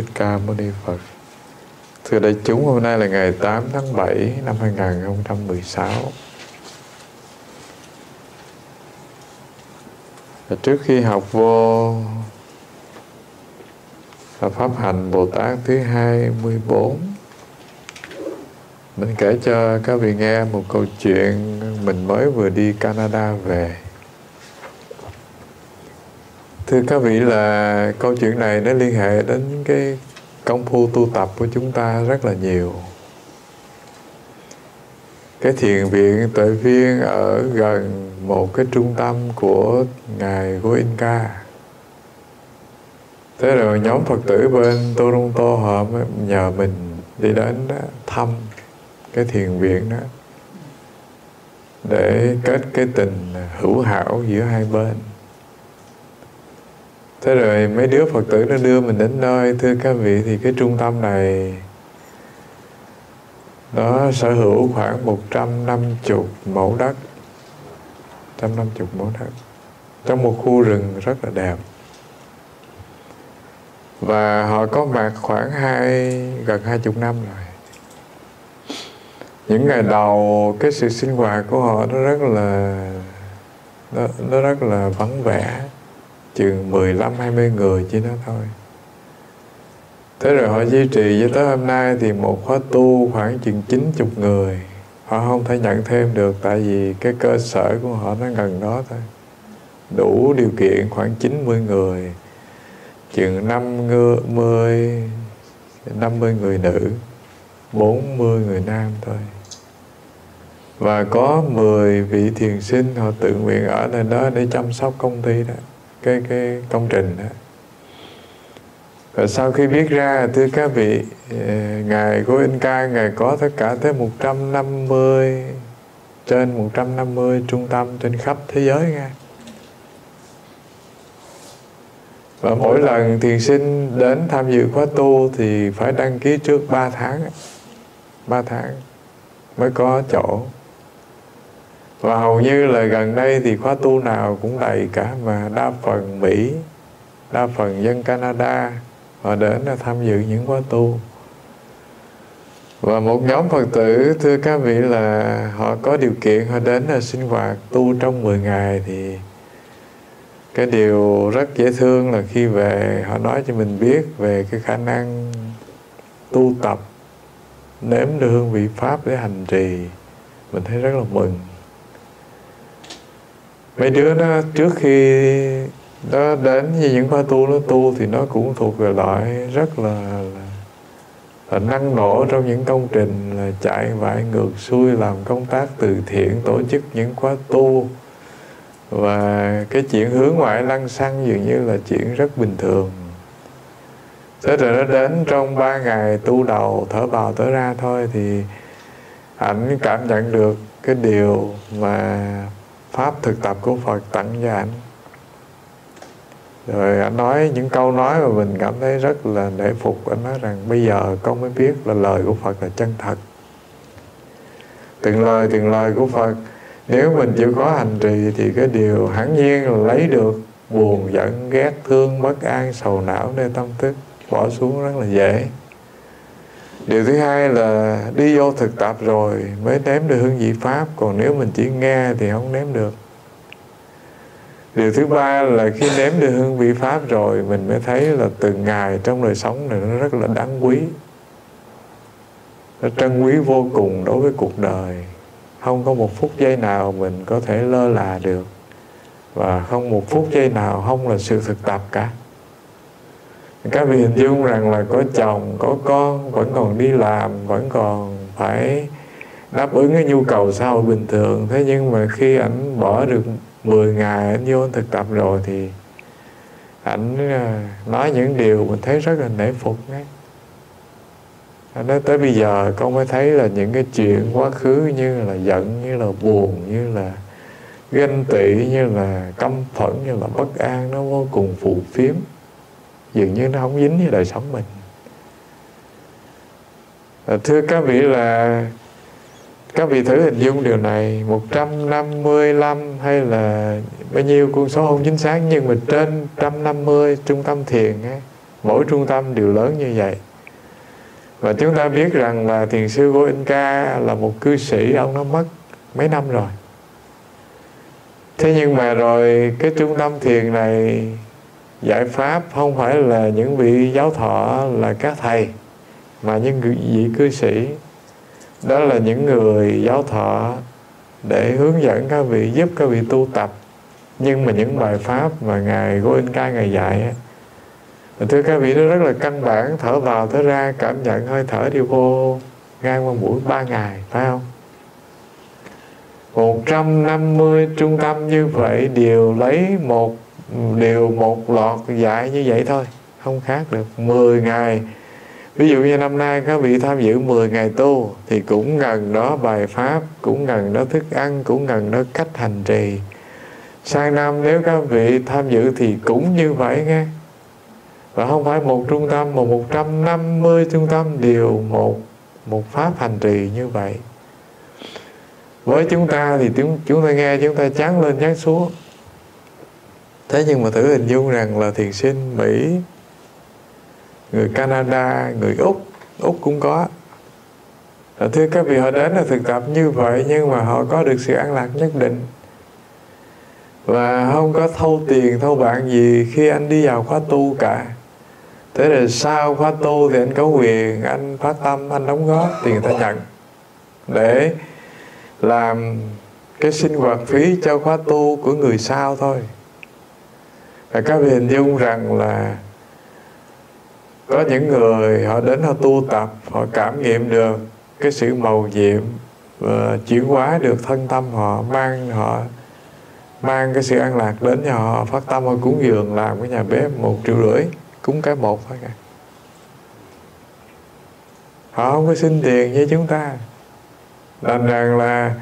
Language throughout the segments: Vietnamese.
thích ca mâu ni phật. Thưa đại chúng, hôm nay là ngày 8 tháng 7 năm 2016 Và trước khi học vô là pháp hành Bồ Tát thứ 24 mình kể cho các vị nghe một câu chuyện mình mới vừa đi Canada về thưa các vị là câu chuyện này nó liên hệ đến những cái công phu tu tập của chúng ta rất là nhiều. Cái thiền viện tuệ viên ở gần một cái trung tâm của ngài Goenka. Thế rồi nhóm phật tử bên Toronto họ nhờ mình đi đến đó, thăm cái thiền viện đó để kết cái tình hữu hảo giữa hai bên thế rồi mấy đứa phật tử nó đưa mình đến nơi thưa các vị thì cái trung tâm này nó sở hữu khoảng 150 mẫu đất. 150 mẫu đất. Trong một khu rừng rất là đẹp. Và họ có mặt khoảng hai gần hai chục năm rồi. Những ngày đầu cái sự sinh hoạt của họ nó rất là nó, nó rất là vắng vẻ chừng 15 20 người chỉ đó thôi. Thế rồi họ duy trì cho tới hôm nay thì một khóa tu khoảng chừng 90 người. Họ không thể nhận thêm được tại vì cái cơ sở của họ nó gần đó thôi. Đủ điều kiện khoảng 90 người, chừng 50 50 người nữ 40 người nam thôi. Và có 10 vị thiền sinh họ tự nguyện ở nơi đó để chăm sóc công ty đó cái cái công trình đó. Và sau khi biết ra, thưa các vị ờ, ngài của Inca ngài có tất cả tới 150 trên 150 trung tâm trên khắp thế giới nha và mỗi lần thiền sinh đến tham dự khóa tu thì phải đăng ký trước 3 tháng 3 tháng mới có chỗ và hầu như là gần đây thì khóa tu nào cũng đầy cả mà đa phần Mỹ, đa phần dân Canada, họ đến tham dự những khóa tu. Và một nhóm Phật tử, thưa các vị, là họ có điều kiện, họ đến là sinh hoạt tu trong 10 ngày thì cái điều rất dễ thương là khi về, họ nói cho mình biết về cái khả năng tu tập, nếm được hương vị pháp để hành trì. Mình thấy rất là mừng mấy đứa nó trước khi nó đến như những khóa tu nó tu thì nó cũng thuộc về loại rất là, là, là năng nổ trong những công trình là chạy vải ngược xuôi làm công tác từ thiện tổ chức những khóa tu. Và cái chuyện hướng ngoại lăng xăng dường như là chuyện rất bình thường. Thế rồi nó đến trong ba ngày tu đầu thở vào thở ra thôi thì ảnh cảm nhận được cái điều mà pháp thực tập của Phật tặng cho ảnh. Rồi anh nói những câu nói mà mình cảm thấy rất là nể phục. Anh nói rằng bây giờ con mới biết là lời của Phật là chân thật. Từng lời từng lời của Phật, nếu mình chịu khó hành trì thì cái điều hẳn nhiên là lấy được. Buồn giận, ghét, thương, bất an, sầu não nơi tâm thức bỏ xuống rất là dễ điều thứ hai là đi vô thực tập rồi mới nếm được hương vị pháp, còn nếu mình chỉ nghe thì không nếm được. Điều thứ ba là khi nếm được hương vị pháp rồi, mình mới thấy là từng ngày trong đời sống này nó rất là đáng quý. Nó trân quý vô cùng đối với cuộc đời. Không có một phút giây nào mình có thể lơ là được. Và không một phút giây nào không là sự thực tập cả các vị hình dung rằng là có chồng có con vẫn còn đi làm vẫn còn phải đáp ứng cái nhu cầu xã hội bình thường. Thế nhưng mà khi ảnh bỏ được 10 ngày anh vô thực tập rồi thì ảnh à, nói những điều mình thấy rất là nể phục ngay anh nói tới bây giờ con mới thấy là những cái chuyện quá khứ như là giận như là buồn như là ganh tị như là căm phẫn như là bất an nó vô cùng phù phiếm dường như nó không dính với đời sống mình. À, thưa các vị là các vị thử hình dung điều này 155 hay là bao nhiêu con số không chính xác, nhưng mà trên 150 trung tâm thiền ấy mỗi trung tâm đều lớn như vậy. Và chúng ta biết rằng là thiền sư Vô Ca là một cư sĩ, ông nó mất mấy năm rồi. Thế nhưng mà rồi cái trung tâm thiền này giải pháp không phải là những vị giáo thọ, là các thầy, mà những vị cư sĩ. Đó là những người giáo thọ để hướng dẫn các vị, giúp các vị tu tập. Nhưng mà những bài pháp mà ngài Goenka ngài dạy thưa các vị, nó rất là căn bản, thở vào, thở ra, cảm nhận, hơi thở đi vô, ngang qua mũi ba ngày, phải không? 150 trung tâm như vậy đều lấy một đều một lọt dạy như vậy thôi, không khác được 10 ngày. Ví dụ như năm nay các vị tham dự 10 ngày tu thì cũng gần đó bài pháp, cũng gần đó thức ăn, cũng gần đó cách hành trì. Sang năm nếu các vị tham dự thì cũng như vậy nghe. Và không phải một trung tâm mà 150 trung tâm đều một một pháp hành trì như vậy. Với chúng ta thì chúng chúng ta nghe, chúng ta chán lên, chán xuống thế nhưng mà thử hình dung rằng là thiền sinh mỹ, người canada, người úc úc cũng có. Và thưa, các vị họ đến là thực tập như vậy nhưng mà họ có được sự an lạc nhất định. Và không có thâu tiền, thâu bạn gì khi anh đi vào khóa tu cả. Thế là sau khóa tu thì anh có quyền, anh phát tâm, anh đóng góp thì người ta nhận để làm cái sinh hoạt phí cho khóa tu của người sau thôi và các vị hình dung rằng là có những người họ đến họ tu tập, họ cảm nghiệm được cái sự màu nhiệm và chuyển hóa được thân tâm họ, mang họ, mang cái sự an lạc đến cho họ, phát tâm họ cúng dường làm cái nhà bếp một triệu rưỡi, cúng cái một thôi cả họ không có xin tiền như chúng ta. Đành rằng là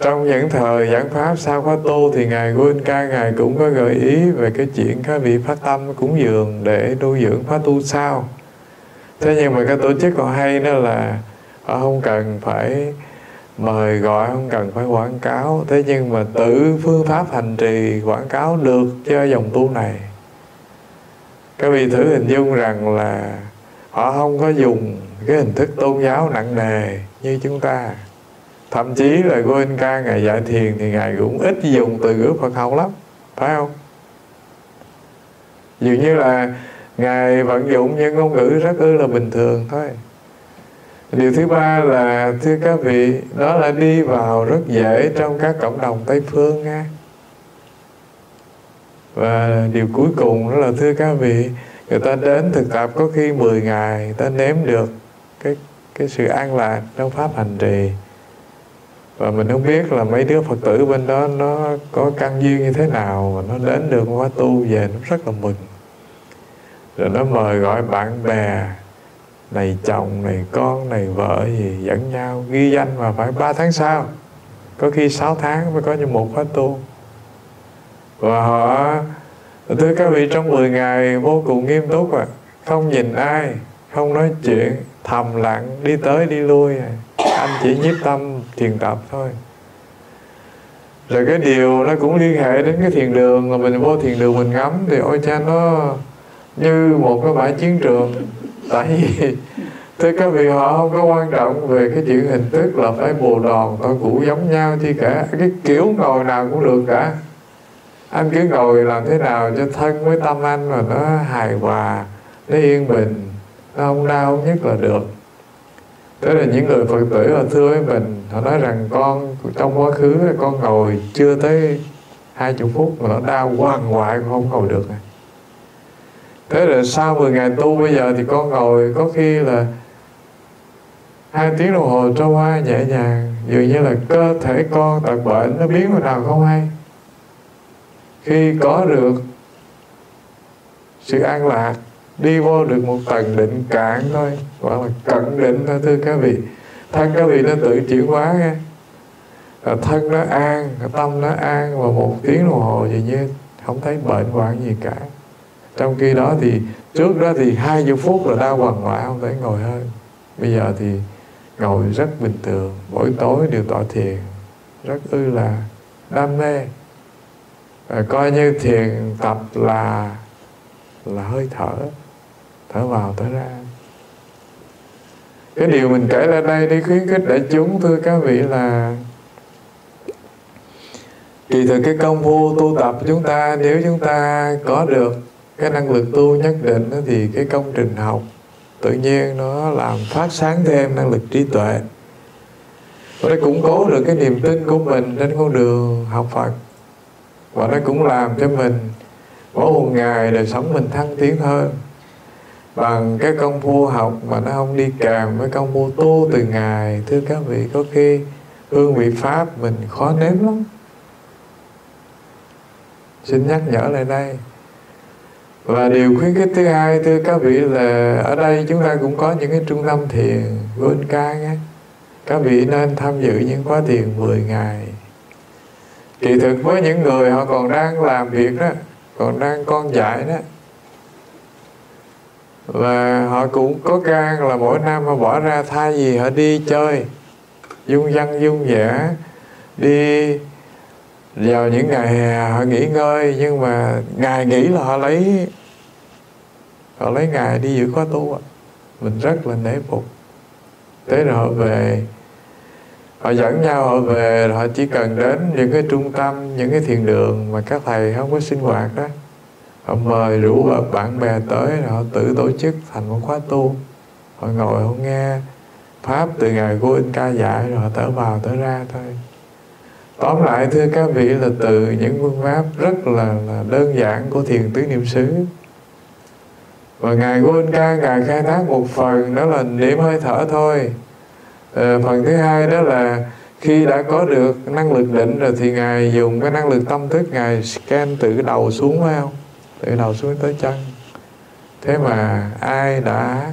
trong những thời giảng pháp sau khóa tu thì ngài Nguyên Ca ngài cũng có gợi ý về cái chuyện các vị phát tâm cúng dường để nuôi dưỡng khóa tu sau thế nhưng mà cái tổ chức họ hay đó là họ không cần phải mời gọi, không cần phải quảng cáo. Thế nhưng mà tự phương pháp hành trì quảng cáo được cho dòng tu này. Các vị thử hình dung rằng là họ không có dùng cái hình thức tôn giáo nặng nề như chúng ta thậm chí là Goenka ngài dạy thiền thì ngài cũng ít dùng từ ngữ Phật học lắm, phải không? Dường như là ngài vận dụng những ngôn ngữ rất ư là bình thường thôi. Điều thứ ba là, thưa các vị, đó là đi vào rất dễ trong các cộng đồng tây phương nha. Và điều cuối cùng đó là, thưa các vị, người ta đến thực tập có khi 10 ngày, người ta nếm được cái cái sự an lạc trong pháp hành trì và mình không biết là mấy đứa phật tử bên đó nó có căn duyên như thế nào mà nó đến được khóa tu về nó rất là mừng. Rồi nó mời gọi bạn bè này, chồng này, con này, vợ gì dẫn nhau ghi danh mà phải ba tháng sau. Có khi 6 tháng mới có như một khóa tu. Và họ, thưa các vị, trong 10 ngày vô cùng nghiêm túc à không nhìn ai, không nói chuyện, thầm lặng, đi tới đi lui à anh chỉ nhiếp tâm, thiền tập thôi. Rồi cái điều nó cũng liên hệ đến cái thiền đường là mình vô thiền đường mình ngắm thì ôi cha, nó như một cái bãi chiến trường. Tại vì thế các vị họ không có quan trọng về cái chuyện hình thức là phải bồ đòn tội cũ giống nhau chi cả. Cái kiểu ngồi nào cũng được cả. Anh cứ ngồi làm thế nào cho thân với tâm anh mà nó hài hòa, nó yên bình, nó không đau nhất là được thế là những người phật tử họ thưa với mình, họ nói rằng con, trong quá khứ con ngồi chưa tới hai chục phút mà nó đau hoang hoại không ngồi được. Thế rồi sau 10 ngày tu bây giờ thì con ngồi, có khi là hai tiếng đồng hồ trôi qua nhẹ nhàng, dường như là cơ thể con tật bệnh, nó biến vào nào không hay. Khi có được sự an lạc đi vô được một tầng định cạn thôi gọi là cận định thôi, thưa các vị. Thân các vị nó tự chuyển hóa nghe. Thân nó an tâm nó an, và một tiếng đồng hồ gì như không thấy bệnh hoạn gì cả. Trong khi đó thì, trước đó thì hai chục phút là đau quằn quại không thể ngồi hơn. Bây giờ thì ngồi rất bình thường, mỗi tối đều tọa thiền. Rất ư là đam mê. Và coi như thiền tập là là hơi thở thở vào, thở ra. Cái điều mình kể lên đây để khuyến khích đại chúng, thưa các vị, là kỳ thực cái công phu tu tập chúng ta, nếu chúng ta có được cái năng lực tu nhất định thì cái công trình học tự nhiên nó làm phát sáng thêm năng lực trí tuệ. Và nó củng cố được cái niềm tin của mình trên con đường học Phật. Và nó cũng làm cho mình mỗi một ngày đời sống mình thăng tiến hơn bằng cái công phu học mà nó không đi kèm với công phu tu từ ngày thưa các vị, có khi hương vị pháp mình khó nếm lắm. Xin nhắc nhở lại đây. Và điều khuyến khích thứ hai, thưa các vị, là ở đây chúng ta cũng có những cái trung tâm thiền vươn ca nhé. Các vị nên tham dự những khóa thiền 10 ngày. Kỳ thực với những người họ còn đang làm việc đó, còn đang con dạy đó và họ cũng có gan là mỗi năm họ bỏ ra thay vì họ đi chơi. Dung dân, dung dã, đi vào những ngày hè họ nghỉ ngơi, nhưng mà ngày nghỉ là họ lấy họ lấy ngày đi giữ khóa tu mình rất là nể phục. Thế rồi họ về, họ dẫn nhau, họ về, họ chỉ cần đến những cái trung tâm, những cái thiền đường mà các thầy không có sinh hoạt đó họ mời rủ bạn bè tới rồi họ tự tổ chức thành một khóa tu. Họ ngồi họ nghe pháp từ ngày cô in ca dạy rồi họ thở vào thở ra thôi. Tóm lại thưa các vị là từ những phương pháp rất là, là đơn giản của thiền tứ niệm xứ. Và ngài quên ca ngài khai thác một phần đó là niệm hơi thở thôi. À, phần thứ hai đó là khi đã có được năng lực định rồi thì ngài dùng cái năng lực tâm thức ngài scan từ cái đầu xuống phải không? Từ đầu xuống tới chân thế mà ai đã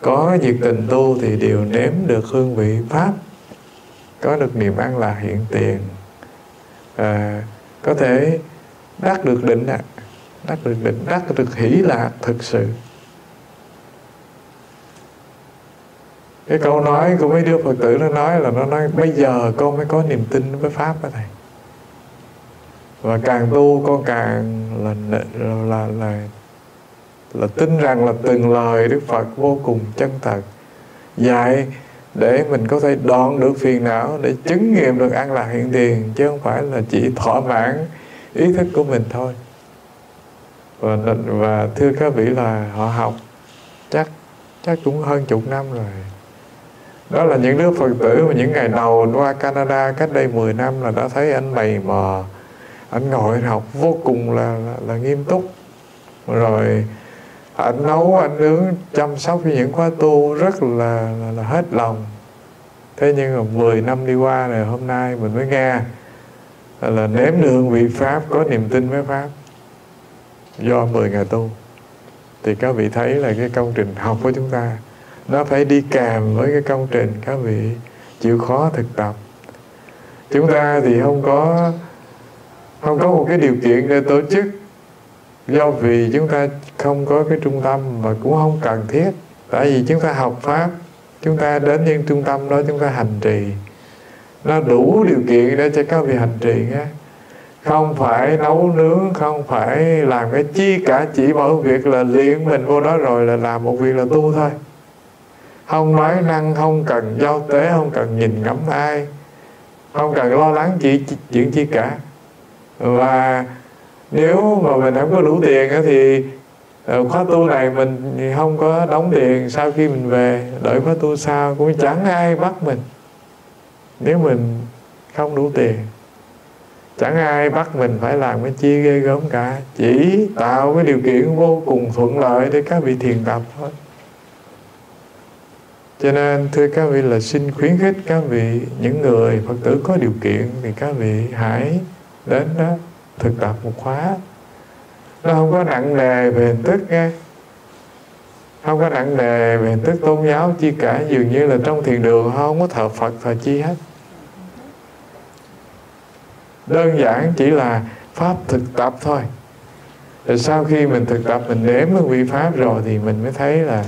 có nhiệt tình tu thì đều nếm được hương vị pháp. Có được niềm an lạc hiện tiền. À, có thể đắc được định ạ. À. đắc được định đắc được hỷ lạc thực sự. Cái câu nói của mấy đứa phật tử nó nói là nó nói bây giờ con mới có niềm tin với pháp đó thầy và càng tu con càng là là là là, là tin rằng là từng lời đức phật vô cùng chân thật. Dạy để mình có thể đoạn được phiền não để chứng nghiệm được an lạc hiện tiền chứ không phải là chỉ thỏa mãn ý thức của mình thôi. Và và thưa các vị là họ học chắc chắc cũng hơn chục năm rồi. Đó là những đứa phật tử mà những ngày đầu qua Canada cách đây 10 năm là đã thấy anh mày mò anh ngồi anh học vô cùng là, là, là nghiêm túc. Rồi anh nấu anh nướng chăm sóc cho những khóa tu rất là, là, là hết lòng. Thế nhưng mà 10 năm đi qua rồi hôm nay mình mới nghe là nếm đường vị pháp có niềm tin với pháp. Do 10 ngày tu. Thì các vị thấy là cái công trình học của chúng ta nó phải đi kèm với cái công trình các vị chịu khó thực tập. Chúng ta thì không có không có một cái điều kiện để tổ chức. Do vì chúng ta không có cái trung tâm và cũng không cần thiết. Tại vì chúng ta học pháp, chúng ta đến những trung tâm đó chúng ta hành trì. Nó đủ điều kiện để cho các vị hành trì nhé. Không phải nấu nướng, không phải làm cái chi cả, chỉ mỗi việc là luyện mình vô đó rồi là làm một việc là tu thôi. Không nói năng, không cần giao tế, không cần nhìn ngắm ai. Không cần lo lắng chỉ chuyện chi cả và nếu mà mình không có đủ tiền thì ờ, khóa tu này mình không có đóng tiền. Sau khi mình về, đợi khóa tu sau cũng chẳng ai bắt mình. Nếu mình không đủ tiền, chẳng ai bắt mình phải làm cái chi ghê gớm cả. Chỉ tạo cái điều kiện vô cùng thuận lợi để các vị thiền tập thôi. Cho nên, thưa các vị là xin khuyến khích các vị, những người phật tử có điều kiện thì các vị hãy đến đó, thực tập một khóa. Nó không có nặng nề về hình thức nghe không có nặng nề về hình thức tôn giáo, chi cả dường như là trong thiền đường không có thờ phật, thờ chi hết. Đơn giản chỉ là pháp thực tập thôi. Rồi sau khi mình thực tập, mình nếm cái vị pháp rồi thì mình mới thấy là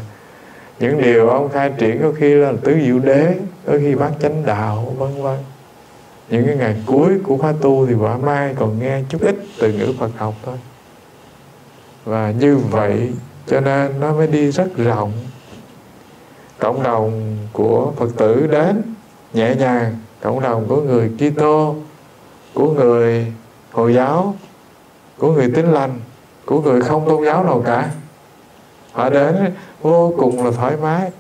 những điều ông khai triển có khi là tứ diệu đế, có khi bác chánh đạo, vân vân những cái ngày cuối của khóa tu thì quả mai còn nghe chút ít từ ngữ Phật học thôi. Và như vậy cho nên nó mới đi rất rộng. Cộng đồng của Phật tử đến nhẹ nhàng, cộng đồng của người Kitô, của người Hồi giáo, của người tín lành, của người không tôn giáo nào cả. Họ đến vô cùng là thoải mái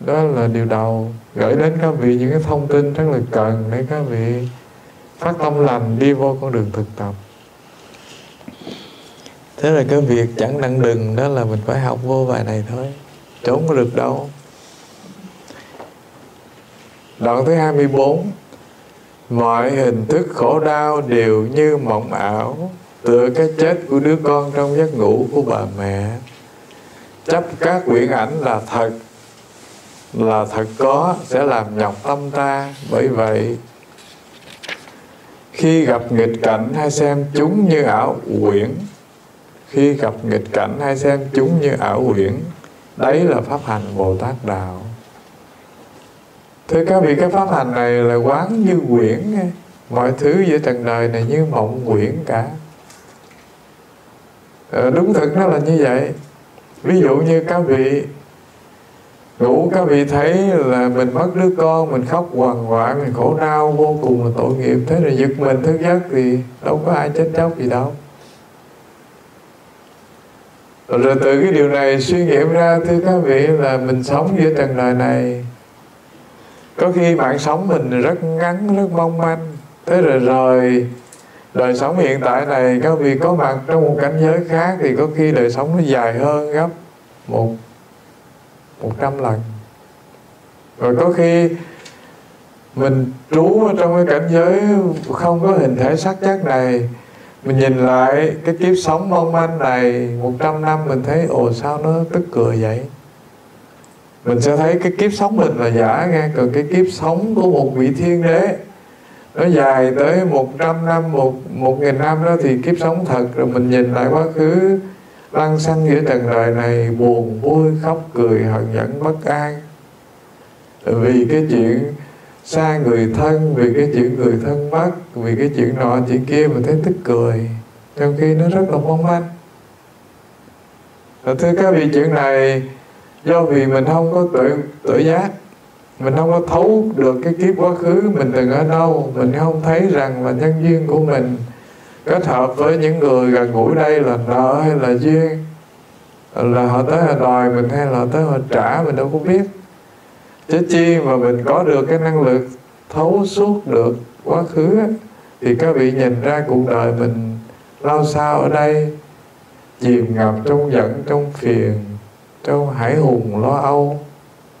đó là điều đầu. Gửi đến các vị những cái thông tin rất là cần để các vị phát tâm lành đi vô con đường thực tập. Thế là cái việc chẳng nặng đừng, đó là mình phải học vô bài này thôi. Trốn có được đâu. Đoạn thứ 24 mọi hình thức khổ đau đều như mộng ảo, tựa cái chết của đứa con trong giấc ngủ của bà mẹ. Chấp các quyển ảnh là thật là thật có sẽ làm nhọc tâm ta. Bởi vậy, khi gặp nghịch cảnh hay xem chúng như ảo quyển khi gặp nghịch cảnh hay xem chúng như ảo quyển đấy là pháp hành bồ tát đạo. Thưa các vị, cái pháp hành này là quán như quyển mọi thứ giữa trần đời này như mộng quyển cả. Ờ, đúng thực nó là như vậy. Ví dụ như các vị đủ các vị thấy là mình mất đứa con, mình khóc hoàng hoạn mình khổ đau, vô cùng là tội nghiệp. Thế rồi giật mình thức giấc thì đâu có ai chết chóc gì đâu. Rồi từ cái điều này suy nghiệm ra, thưa các vị, là mình sống giữa trần đời này. Có khi mạng sống mình rất ngắn, rất mong manh. Thế rồi rồi đời sống hiện tại này, các vị có mặt trong một cảnh giới khác thì có khi đời sống nó dài hơn gấp một một trăm lần. Rồi có khi mình trú ở trong cái cảnh giới không có hình thể sắc chất này, mình nhìn lại cái kiếp sống mong manh này một trăm năm, mình thấy, ồ, sao nó tức cười vậy? Mình sẽ thấy cái kiếp sống mình là giả nghe, còn cái kiếp sống của một vị thiên đế, nó dài tới 100 năm, một một nghìn năm đó thì kiếp sống thật, rồi mình nhìn lại quá khứ lăng xăng giữa trần đời này, buồn vui khóc cười hận giận bất an. Vì cái chuyện xa người thân, vì cái chuyện người thân mất, vì cái chuyện nọ chuyện kia mình thấy tức cười. Trong khi nó rất là mong manh. Thưa các vị chuyện này, do vì mình không có tự tự giác, mình không có thấu được cái kiếp quá khứ, mình từng ở đâu, mình không thấy rằng là nhân duyên của mình kết hợp với những người gần gũi đây là nợ hay là duyên? Là họ tới họ đòi mình hay là tới họ trả mình đâu có biết. Chứ chi mà mình có được cái năng lực thấu suốt được quá khứ thì các vị nhìn ra cuộc đời mình lao sao ở đây, chìm ngập trong giận, trong phiền, trong hải hùng lo âu,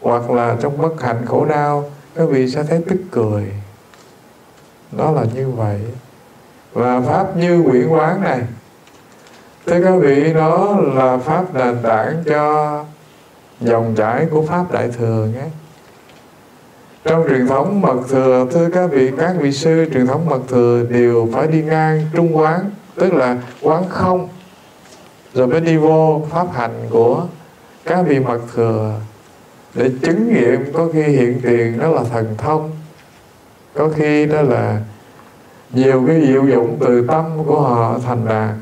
hoặc là trong bất hạnh khổ đau, các vị sẽ thấy tức cười. Đó là như vậy và pháp như quyển quán này. Thưa các vị, đó là pháp nền tảng cho dòng chảy của pháp đại thừa nhé. Trong truyền thống mật thừa, thưa các vị các vị sư truyền thống mật thừa đều phải đi ngang trung quán, tức là quán không. Rồi mới đi vô pháp hành của các vị mật thừa để chứng nghiệm có khi hiện tiền đó là thần thông, có khi đó là nhiều cái diệu dụng từ tâm của họ thành đạt.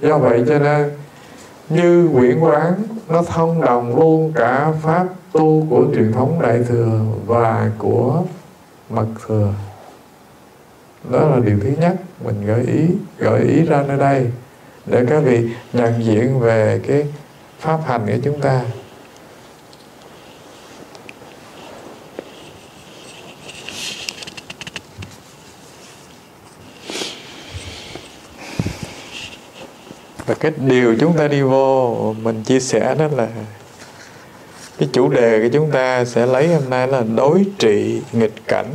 Do vậy cho nên, như quyển quán, nó thông đồng luôn cả pháp tu của truyền thống đại thừa và của mật thừa. Đó là điều thứ nhất mình gợi ý gợi ý ra nơi đây để các vị nhận diện về cái pháp hành của chúng ta. Và cái điều chúng ta đi vô, mình chia sẻ đó là cái chủ đề của chúng ta sẽ lấy hôm nay là đối trị nghịch cảnh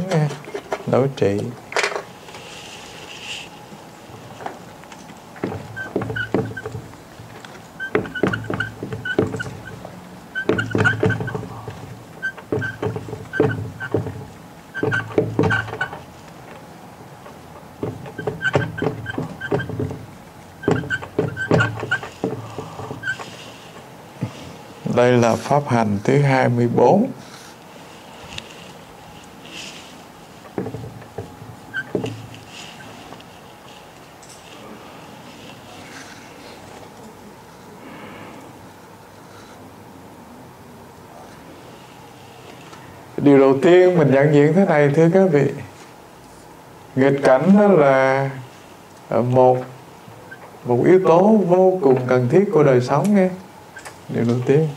đối trị. Là pháp hành thứ 24. Điều đầu tiên mình nhận diện thế này, thưa các vị, Nghịch cảnh đó là à, một một yếu tố vô cùng cần thiết của đời sống nghe điều đầu tiên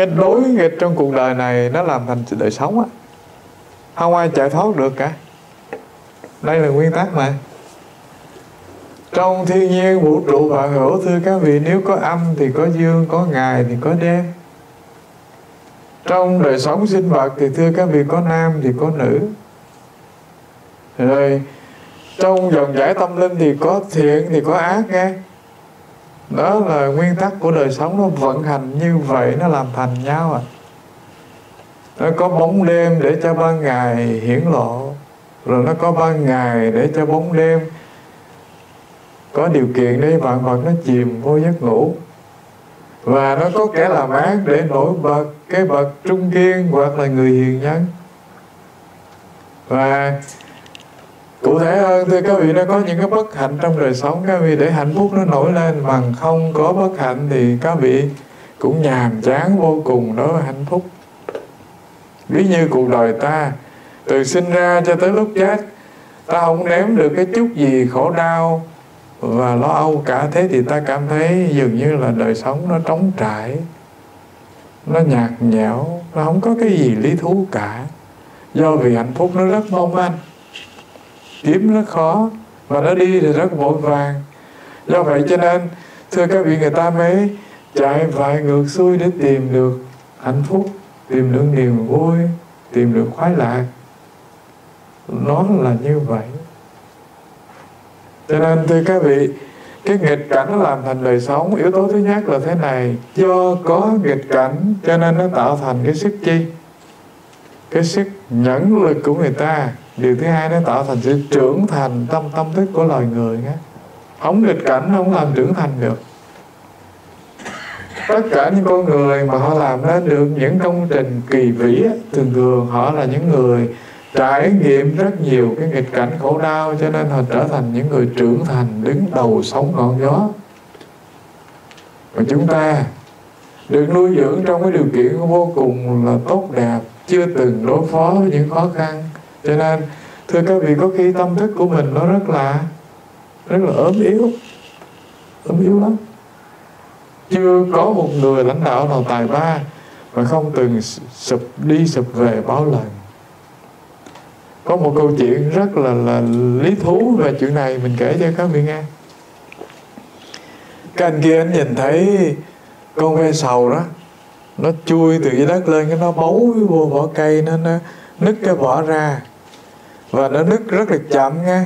cái đối nghịch trong cuộc đời này nó làm thành đời sống á. Không ai chạy thoát được cả. Đây là nguyên tắc mà. Trong thiên nhiên vũ trụ và hữu thưa các vị, nếu có âm thì có dương, có ngày thì có đêm. Trong đời sống sinh vật thì thưa các vị, có nam thì có nữ. Rồi, trong dòng giải tâm linh thì có thiện thì có ác nghe đó là nguyên tắc của đời sống, nó vận hành như vậy, nó làm thành nhau à. Nó có bóng đêm để cho ban ngày hiển lộ, rồi nó có ban ngày để cho bóng đêm. Có điều kiện để vạn vật nó chìm vô giấc ngủ. Và nó có kẻ làm ác để nổi bật cái bậc trung kiên hoặc là người hiền nhân và cụ thể hơn, thưa các vị, nó có những cái bất hạnh trong đời sống. Các vị để hạnh phúc nó nổi lên bằng không có bất hạnh thì các vị cũng nhàm chán vô cùng đó với hạnh phúc. Ví như cuộc đời ta, từ sinh ra cho tới lúc chết, ta không ném được cái chút gì khổ đau và lo âu cả. Thế thì ta cảm thấy dường như là đời sống nó trống trải, nó nhạt nhẽo, nó không có cái gì lý thú cả. Do vì hạnh phúc nó rất mong manh kiếm rất khó và nó đi thì rất vội vàng. Do vậy cho nên, thưa các vị người ta mới chạy vài ngược xuôi để tìm được hạnh phúc, tìm được niềm vui, tìm được khoái lạc. Nó là như vậy. Cho nên, thưa các vị, cái nghịch cảnh nó làm thành đời sống, yếu tố thứ nhất là thế này. Do có nghịch cảnh, cho nên nó tạo thành cái sức chi, cái sức nhẫn lực của người ta điều thứ hai nó tạo thành sự trưởng thành tâm tâm thức của loài người nhé. Không nghịch cảnh, không làm trưởng thành được. Tất cả những con người mà họ làm ra được những công trình kỳ vĩ thường thường họ là những người trải nghiệm rất nhiều cái nghịch cảnh khổ đau, cho nên họ trở thành những người trưởng thành, đứng đầu sóng ngọn gió. Còn chúng ta được nuôi dưỡng trong cái điều kiện vô cùng là tốt đẹp, chưa từng đối phó với những khó khăn cho nên thưa các vị có khi tâm thức của mình nó rất là rất là ốm yếu. Ốm yếu lắm. Chưa có một người lãnh đạo nào tài ba mà không từng sụp đi sụp về bao lần có một câu chuyện rất là là lý thú về chuyện này mình kể cho các vị nghe. Cái anh kia anh nhìn thấy con ve sầu đó nó chui từ dưới đất lên cái nó bấu vô vỏ cây nó, nó nứt cái vỏ ra và nó nứt rất là chậm nghe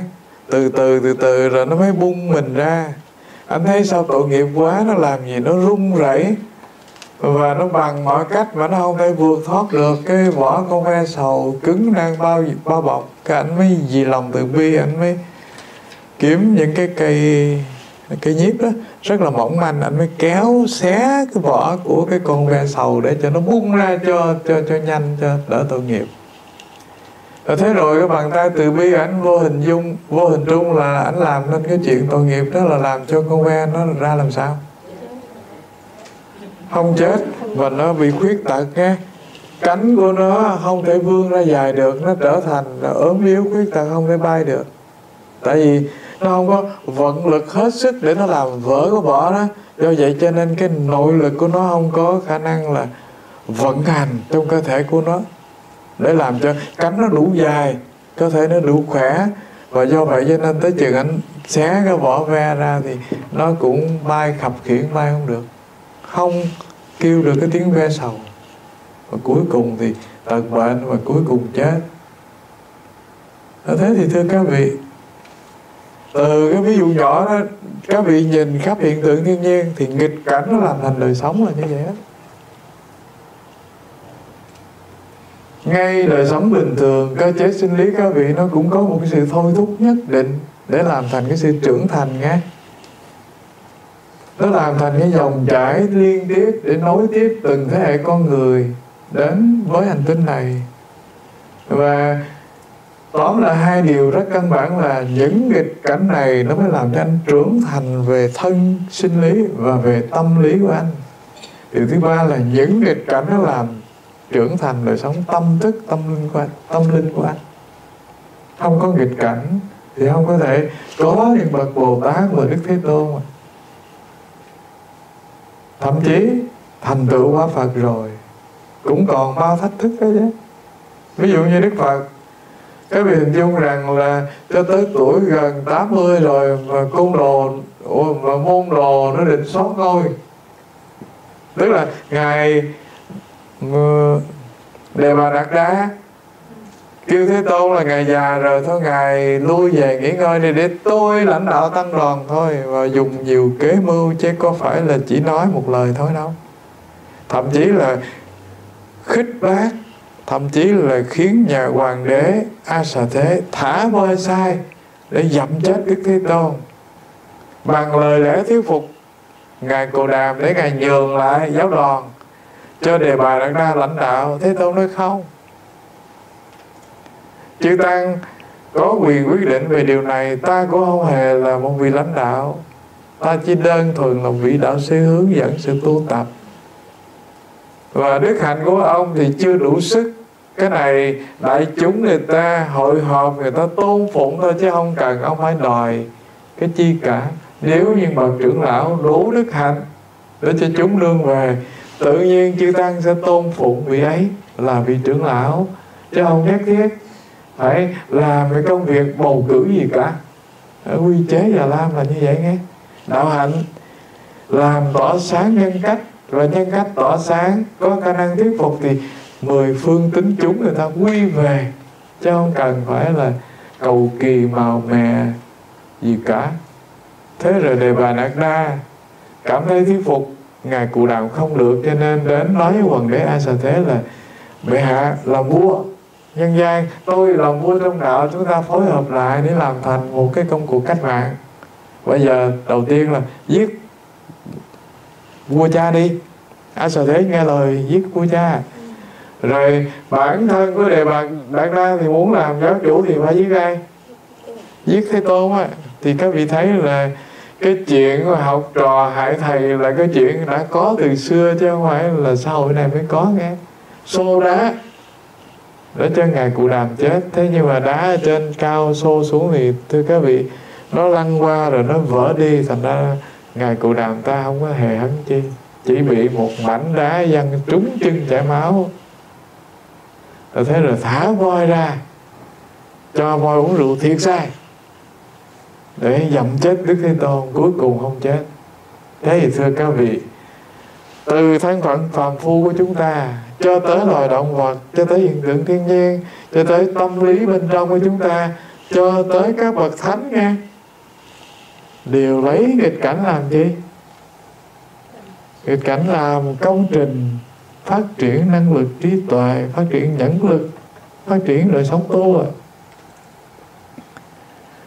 từ từ từ từ rồi nó mới bung mình ra. Anh thấy sao tội nghiệp quá, nó làm gì nó run rẩy. Và nó bằng mọi cách mà nó không thể vượt thoát được. Cái vỏ con ve sầu cứng đang bao bao bọc. Cái anh mới vì lòng từ bi anh mới kiếm những cái cây cây nhíp đó. Rất là mỏng manh anh mới kéo xé cái vỏ của cái con ve sầu để cho nó bung ra cho cho cho nhanh, cho đỡ tội nghiệp rồi thế rồi cái bàn tay từ bi ảnh vô hình dung, vô hình trung là ảnh làm nên cái chuyện tội nghiệp, đó là làm cho con ve nó ra làm sao? Không chết và nó bị khuyết tật nghe cánh của nó không thể vươn ra dài được, nó trở thành nó ốm yếu, khuyết tật không thể bay được. Tại vì nó không có vận lực hết sức để nó làm vỡ cái vỏ đó. Do vậy cho nên cái nội lực của nó không có khả năng là vận hành trong cơ thể của nó để làm cho cánh nó đủ dài, cơ thể nó đủ khỏe. Và do vậy cho nên tới chừng anh xé cái vỏ ve ra thì nó cũng bay khập khiển bay không được. Không kêu được cái tiếng ve sầu. Và cuối cùng thì tật bệnh và cuối cùng chết. Thế thì thưa các vị, từ cái ví dụ nhỏ đó, các vị nhìn khắp hiện tượng thiên nhiên thì nghịch cảnh nó làm thành đời sống là như vậy đó. Ngay đời sống bình thường, cơ chế sinh lý các vị nó cũng có một cái sự thôi thúc nhất định để làm thành cái sự trưởng thành nghe nó làm thành cái dòng chảy liên tiếp để nối tiếp từng thế hệ con người đến với hành tinh này. Và tóm là hai điều rất căn bản là những nghịch cảnh này nó mới làm cho anh trưởng thành về thân, sinh lý và về tâm lý của anh. Điều thứ ba là những nghịch cảnh nó làm trưởng thành đời sống tâm thức, tâm linh của anh, tâm linh của anh. Không có nghịch cảnh thì không có thể có những bậc bồ tát và đức thế tôn mà. Thậm chí thành tựu hóa phật rồi, cũng còn bao thách thức đó chứ. Ví dụ như đức phật, cái vị hình dung rằng là cho tới tuổi gần 80 rồi mà cung đồ mà môn đồ nó định xót ngôi. Tức là ngài đề bà đặt đá. Kêu thế tôn là ngài già rồi, thôi ngài lui về nghỉ ngơi đi, để tôi lãnh đạo tăng đoàn thôi, và dùng nhiều kế mưu chứ có phải là chỉ nói một lời thôi đâu. Thậm chí là khích bác, thậm chí là khiến nhà hoàng đế a xà thế thả voi sai để dậm chết đức thế tôn. Bằng lời lẽ thuyết phục, ngài cồ đàm để ngài nhường lại giáo đoàn cho đề bài đặt ra lãnh đạo, thế tôn nói không. Chư tăng có quyền quyết định về điều này, ta cũng không hề là một vị lãnh đạo. Ta chỉ đơn thuần là vị đạo sư hướng dẫn sự tu tập. Và đức hạnh của ông thì chưa đủ sức. Cái này đại chúng người ta, hội họp người ta tôn phụng thôi chứ không cần ông phải đòi cái chi cả. Nếu như bậc trưởng lão đủ đức hạnh để cho chúng lương về tự nhiên chư tăng sẽ tôn phụng vị ấy là vị trưởng lão, chứ không nhất thiết phải làm cái công việc bầu cử gì cả. Ở quy chế và lam là như vậy nghe. Đạo hạnh làm tỏ sáng nhân cách và nhân cách tỏ sáng, có khả năng thuyết phục thì mười phương tính chúng người ta quy về, chứ không cần phải là cầu kỳ màu mè gì cả. Thế rồi đề bà nạc đa cảm thấy thuyết phục ngài cụ đạo không được, cho nên đến nói với hoàng đế a sa thế là, bệ hạ làm vua. Nhân gian, tôi làm vua trong đạo, chúng ta phối hợp lại để làm thành một cái công cuộc cách mạng. Bây giờ đầu tiên là giết vua cha đi. A sa thế nghe lời giết vua cha. Rồi, bản thân của đề bạc đạt ra thì muốn làm giáo chủ thì phải giết ai? Giết thế tôn á, thì các vị thấy là cái chuyện học trò hại thầy là cái chuyện đã có từ xưa, chứ không phải là xã hội này mới có nghe. Xô đá. Để cho ngài cụ đàm chết. Thế nhưng mà đá ở trên cao xô xuống thì, thưa các vị, nó lăn qua rồi nó vỡ đi. Thành ra ngài cụ đàm ta không có hề hấn chi. Chỉ bị một mảnh đá văng trúng chân chảy máu. Rồi thế rồi thả voi ra. Cho voi uống rượu thiệt sai để dậm chết đức thế tôn, cuối cùng không chết. Thế thì thưa các vị, từ thân phận phàm phu của chúng ta cho tới loài động vật, cho tới hiện tượng thiên nhiên, cho tới tâm lý bên trong của chúng ta, cho tới các bậc thánh nghe đều lấy nghịch cảnh làm gì? Nghịch cảnh làm công trình phát triển năng lực trí tuệ, phát triển nhẫn lực, phát triển đời sống tu à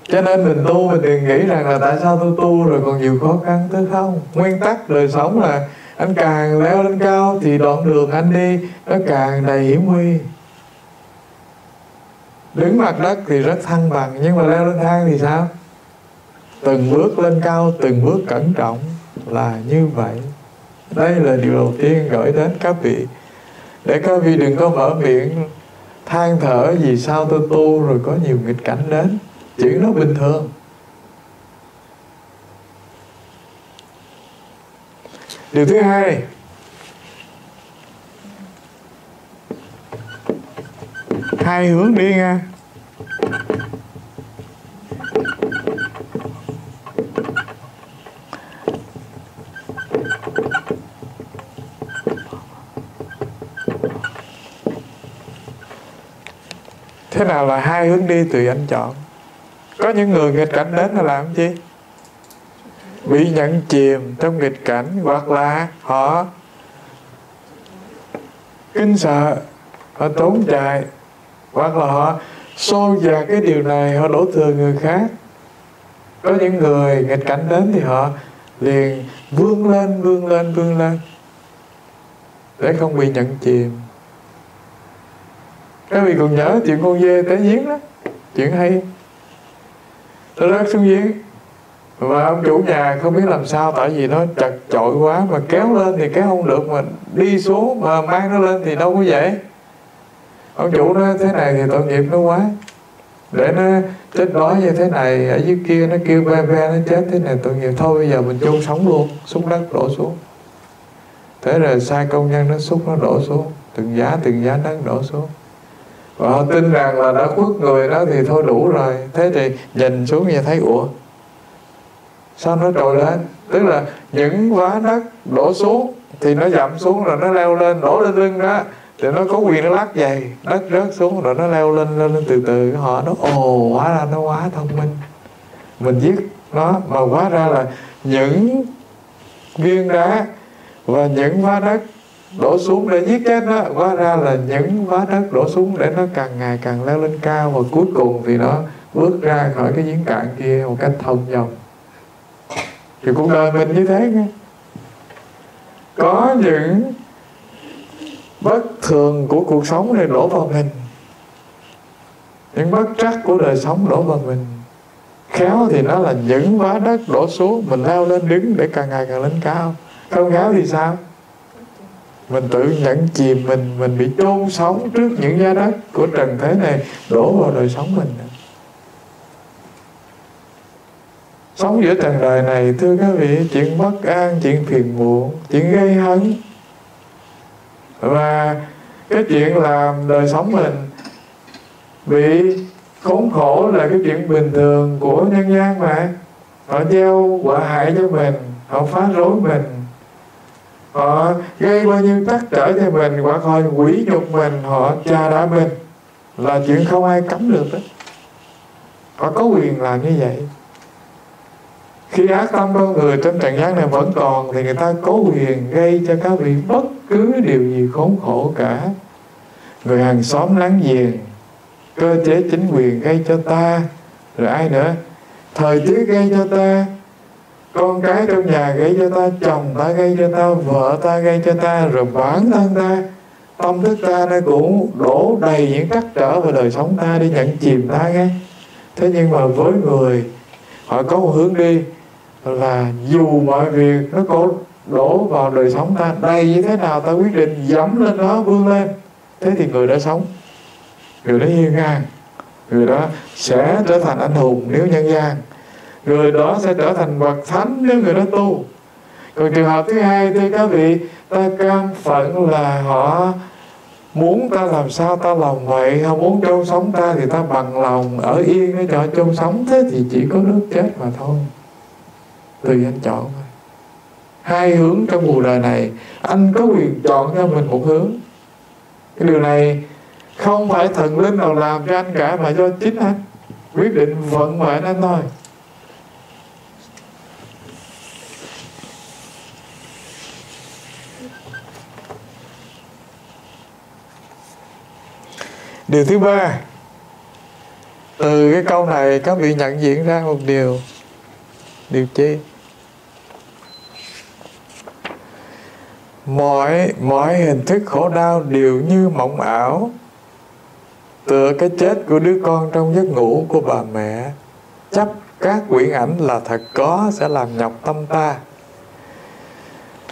cho nên mình tu mình đừng nghĩ rằng là tại sao tôi tu rồi còn nhiều khó khăn thứ không. Nguyên tắc đời sống là anh càng leo lên cao thì đoạn đường anh đi, nó càng đầy hiểm nguy. Đứng mặt đất thì rất thăng bằng, nhưng mà leo lên thang thì sao? Từng bước lên cao, từng bước cẩn trọng là như vậy. Đây là điều đầu tiên gửi đến các vị. Để các vị đừng có mở miệng than thở vì sao tôi tu rồi có nhiều nghịch cảnh đến chuyện đó bình thường. Điều thứ hai. Hai hướng đi nha. Thế nào là hai hướng đi tùy anh chọn có những người nghịch cảnh đến là làm gì bị nhận chìm trong nghịch cảnh hoặc là họ kinh sợ, họ trốn chạy, hoặc là họ xô vào cái điều này, họ đổ thừa người khác. Có những người nghịch cảnh đến thì họ liền vươn lên vươn lên vươn lên, để không bị nhận chìm. Các vị còn nhớ chuyện con dê té giếng đó, chuyện hay nó rớt xuống giếng và ông chủ nhà không biết làm sao, tại vì nó chặt chội quá, mà kéo lên thì kéo không được, mà đi xuống mà mang nó lên thì đâu có dễ. Ông chủ nói thế này thì tội nghiệp nó quá. Để nó chết đói như thế này, ở dưới kia nó kêu ve ve nó chết, thế này tội nghiệp. Thôi bây giờ mình chôn sống luôn, xuống đất đổ xuống. Thế rồi sai công nhân nó xúc nó đổ xuống, từng giá từng giá đất đổ xuống họ tin rằng là đã khuất người đó thì thôi đủ rồi. Thế thì nhìn xuống và thấy ủa sao nó trồi lên? Tức là những vá đất đổ xuống thì nó dậm xuống rồi nó leo lên đổ lên lưng đó. Thì nó có quyền nó lắc giày đất rớt xuống rồi nó leo lên lên, lên từ từ. Họ nó ồ hóa ra nó quá thông minh. Mình giết nó mà hóa ra là những viên đá và những vá đất đổ xuống để giết chết nó. Hóa ra là những vá đất đổ xuống để nó càng ngày càng leo lên cao. Và cuối cùng thì nó bước ra khỏi cái giếng cạn kia một cách thông dòng. Thì cuộc đời mình như thế nghe. Có những bất thường của cuộc sống này đổ vào mình. Những bất trắc của đời sống đổ vào mình. Khéo thì nó là những vá đất đổ xuống, mình leo lên đứng để càng ngày càng lên cao. Không khéo thì sao? Mình tự nhận chìm, mình mình bị chôn sống trước những giá đất của trần thế này, đổ vào đời sống mình. Sống giữa trần đời này, thưa các vị, chuyện bất an, chuyện phiền muộn, chuyện gây hấn. Và cái chuyện làm đời sống mình bị khốn khổ là cái chuyện bình thường của nhân gian mà. Họ gieo quả hại cho mình, họ phá rối mình họ gây bao nhiêu trắc trở cho mình hoặc họ quỷ nhục mình, họ cha đã mình. Là chuyện không ai cấm được đó họ có quyền làm như vậy. Khi ác tâm con người trên trần gian này vẫn còn, thì người ta có quyền gây cho các vị bất cứ điều gì khốn khổ cả. Người hàng xóm láng giềng, cơ chế chính quyền gây cho ta, rồi ai nữa? Thời tiết gây cho ta con cái trong nhà gây cho ta, chồng ta gây cho ta, vợ ta gây cho ta, rồi bản thân ta. Tâm thức ta nó cũng đổ đầy những trắc trở vào đời sống ta để nhận chìm ta ngay. thế nhưng mà với người, họ có một hướng đi là dù mọi việc nó có đổ vào đời sống ta đầy như thế nào, ta quyết định dẫm lên đó, vươn lên. Thế thì người đã sống, người đó hiên ngang, người đó sẽ trở thành anh hùng nếu nhân gian người đó sẽ trở thành bậc thánh nếu người đó tu. Còn trường hợp thứ hai thì các vị, ta cam phận là họ muốn ta làm sao ta lòng vậy? Không muốn chôn sống ta thì ta bằng lòng, ở yên để cho chôn sống, thế thì chỉ có nước chết mà thôi. Tùy anh chọn thôi. Hai hướng trong cuộc đời này, anh có quyền chọn cho mình một hướng. Cái điều này không phải thần linh nào làm cho anh cả, mà do chính anh quyết định vận mệnh anh thôi. Điều thứ ba. Từ cái câu này các vị nhận diện ra một điều. Điều chi? Mọi mọi hình thức khổ đau đều như mộng ảo. Tựa cái chết của đứa con trong giấc ngủ của bà mẹ. Chấp các quyển ảnh là thật có sẽ làm nhọc tâm ta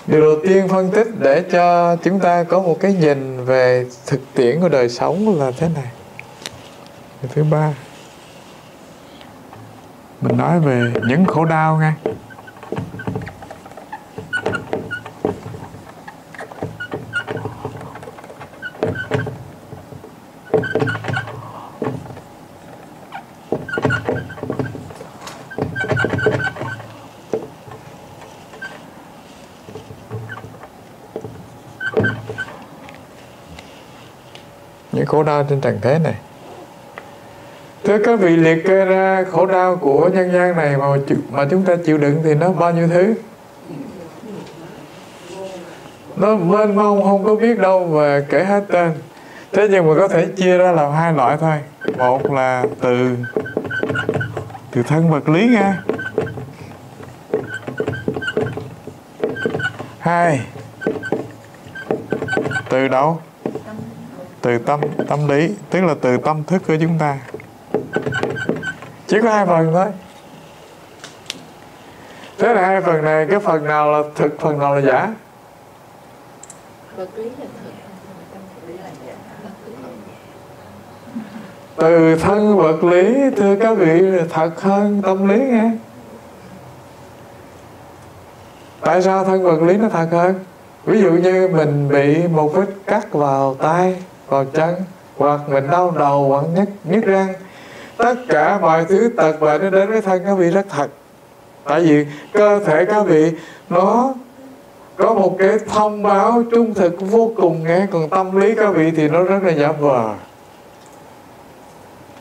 điều đầu tiên phân tích để cho chúng ta có một cái nhìn về thực tiễn của đời sống là thế này. Điều thứ ba, mình nói về những khổ đau nghe những khổ đau trên trần thế này. Thưa các vị liệt kê ra, khổ đau của nhân gian này mà mà chúng ta chịu đựng thì nó bao nhiêu thứ? Nó mênh mông, không có biết đâu và kể hết tên. Thế nhưng mà có thể chia ra làm hai loại thôi. Một là từ từ thân vật lý nha. Hai, từ đâu từ tâm tâm lý tức là từ tâm thức của chúng ta. Chỉ có hai phần thôi. Thế là hai phần này cái phần nào là thực phần nào là giả? Từ thân vật lý thưa các vị thật hơn tâm lý nghe. Tại sao thân vật lý nó thật hơn? Ví dụ như mình bị một vết cắt vào tay vào chân hoặc mình đau đầu hoặc nhức nhức răng. Tất cả mọi thứ tật bệnh nó đến với thân các vị rất thật. Tại vì cơ thể các vị, nó có một cái thông báo trung thực vô cùng nghe. Còn tâm lý các vị thì nó rất là giả vờ.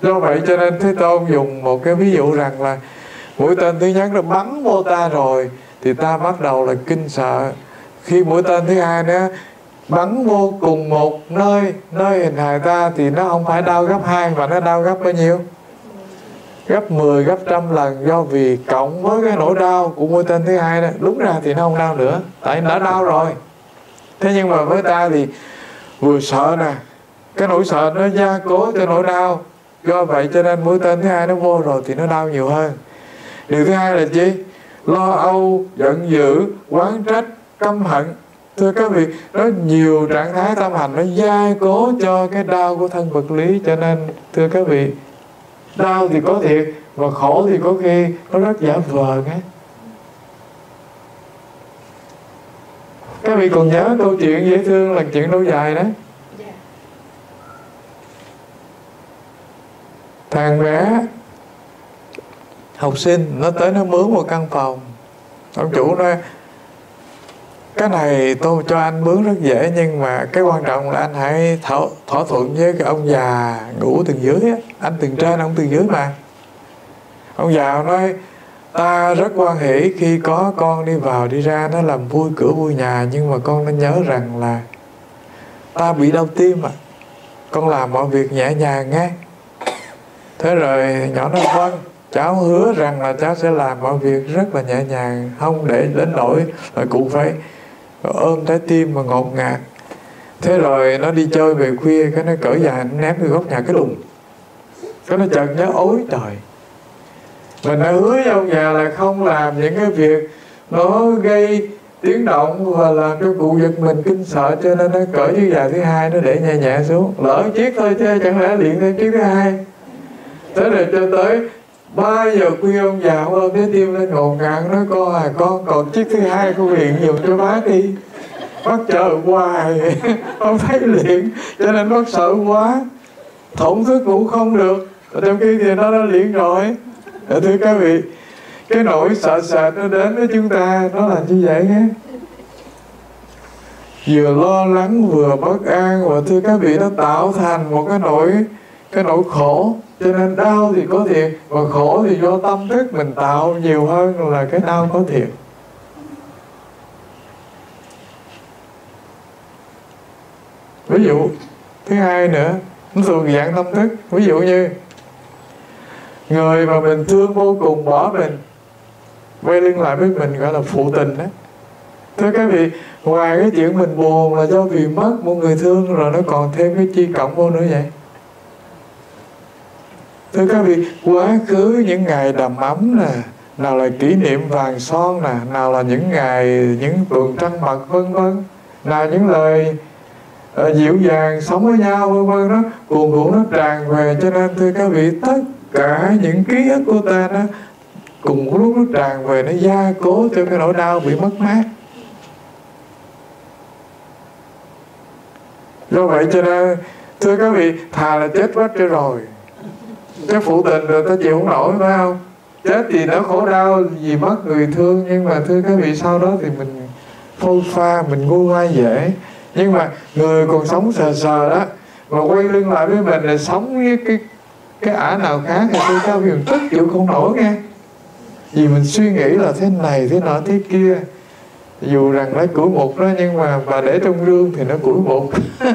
Do vậy cho nên thế tôn dùng một cái ví dụ rằng là mũi tên thứ nhất nó bắn vô ta rồi, thì ta bắt đầu là kinh sợ. Khi mũi tên thứ hai nữa bắn vô cùng một nơi nơi hình hài ta thì nó không phải đau gấp hai mà nó đau gấp bao nhiêu? Gấp 10 gấp trăm lần do vì cộng với cái nỗi đau của mũi tên thứ hai đó. Đúng ra thì nó không đau nữa, tại nó đã đau rồi. Thế nhưng mà với ta thì vừa sợ nè, cái nỗi sợ nó gia cố cho nỗi đau. Do vậy cho nên mũi tên thứ hai nó vô rồi thì nó đau nhiều hơn. Điều thứ hai là gì? Lo âu, giận dữ quán trách, căm hận thưa các vị nó nhiều trạng thái tâm hành nó gia cố cho cái đau của thân vật lý cho nên thưa các vị đau thì có thiệt và khổ thì có khi nó rất giả vờ nghe các vị còn nhớ câu chuyện dễ thương là chuyện lâu dài đó thằng bé học sinh nó tới nó mướn một căn phòng. Ông chủ nói cái này tôi cho anh mướn rất dễ nhưng mà cái quan trọng là anh hãy thỏa, thỏa thuận với cái ông già ngủ tầng dưới á. Anh tầng trên ông tầng dưới mà. Ông già nói ta rất quan hỷ khi có con đi vào đi ra nó làm vui cửa vui nhà nhưng mà con nên nhớ rằng là ta bị đau tim à. Con làm mọi việc nhẹ nhàng nghe. Thế rồi nhỏ nói vâng cháu hứa rằng là cháu sẽ làm mọi việc rất là nhẹ nhàng không để đến nỗi là cũng phải ôm trái tim mà ngột ngạt. Thế rồi nó đi chơi về khuya, cái nó cởi dài nó ném vô góc nhà cái đùng. Cái nó chợt nhớ ối trời. Mình đã hứa với ông già là không làm những cái việc nó gây tiếng động và làm cho cụ giật mình kinh sợ, cho nên nó cởi chiếc giày thứ hai nó để nhẹ nhẹ xuống. Lỡ chiếc thôi chứ chẳng lẽ liền thêm chiếc thứ hai? Thế rồi cho tới ba giờ khuya ông già ông ôm trái tim lên ngột ngạn nói con à con còn chiếc thứ hai của viện dùng cho bác đi. Bác chờ hoài, không thấy liền, cho nên bác sợ quá. Thổn thức ngủ không được. Trong khi thì nó đã liền rồi. Dạ, thưa các vị, cái nỗi sợ sệt nó đến với chúng ta, nó là như vậy nhé. Vừa lo lắng vừa bất an, và thưa các vị, nó tạo thành một cái nỗi cái nỗi khổ cho nên đau thì có thiệt và khổ thì do tâm thức mình tạo nhiều hơn là cái đau có thiệt. Ví dụ, thứ hai nữa, nó thuộc dạng tâm thức. Ví dụ như, người mà mình thương vô cùng bỏ mình, quay lưng lại với mình gọi là phụ tình đó thưa các vị, ngoài cái chuyện mình buồn là do vì mất một người thương rồi nó còn thêm cái chi cộng vô nữa vậy? Thưa các vị quá khứ những ngày đầm ấm nè nào là kỷ niệm vàng son nè nào là những ngày những tuần trăng mật vân vân. Nào những lời uh, dịu dàng sống với nhau vân vân đó cuồn cuộn nó tràn về. Cho nên thưa các vị tất cả những ký ức của ta đó cùng một lúc nó tràn về nó gia cố cho cái nỗi đau bị mất mát. Do vậy cho nên thưa các vị thà là chết quá cho rồi cái phụ tình rồi ta chịu không nổi, phải không? Chết thì nó khổ đau, vì mất người thương. Nhưng mà thưa các vị, sau đó thì mình phô pha, mình ngu ngoai dễ. Nhưng mà người còn sống sờ sờ đó, mà quay lưng lại với mình là sống với cái cái ả nào khác thì tôi cao huyền tức chịu không nổi nghe. Vì mình suy nghĩ là thế này, thế nọ, thế kia. Dù rằng lấy củi một đó, nhưng mà bà để trong gương thì nó củi một.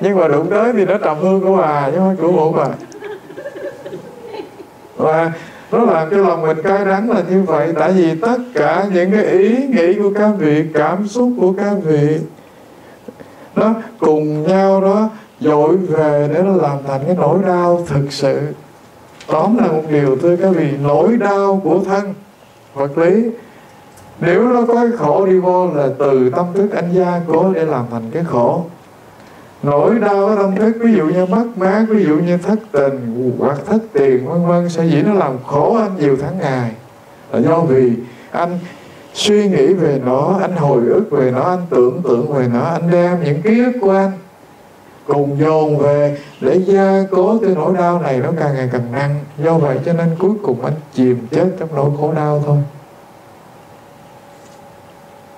Nhưng mà đụng tới thì nó trầm hương của bà, chứ không phải củi một bà và nó làm cho lòng mình cay đắng là như vậy. Tại vì tất cả những cái ý nghĩ của các vị, cảm xúc của các vị, nó cùng nhau đó dội về để nó làm thành cái nỗi đau thực sự. Tóm là một điều, thưa các vị, nỗi đau của thân, vật lý, nếu nó có cái khổ đi vô là từ tâm thức anh gia cố để làm thành cái khổ nỗi đau ở tâm thức, ví dụ như mất mát, ví dụ như thất tình hoặc thất tiền, vân vân, sẽ dĩ nó làm khổ anh nhiều tháng ngày. Là do vì anh suy nghĩ về nó, anh hồi ức về nó, anh tưởng tượng về nó, anh đem những ký ức của anh cùng dồn về để gia cố cái nỗi đau này nó càng ngày càng nặng. Do vậy cho nên cuối cùng anh chìm chết trong nỗi khổ đau thôi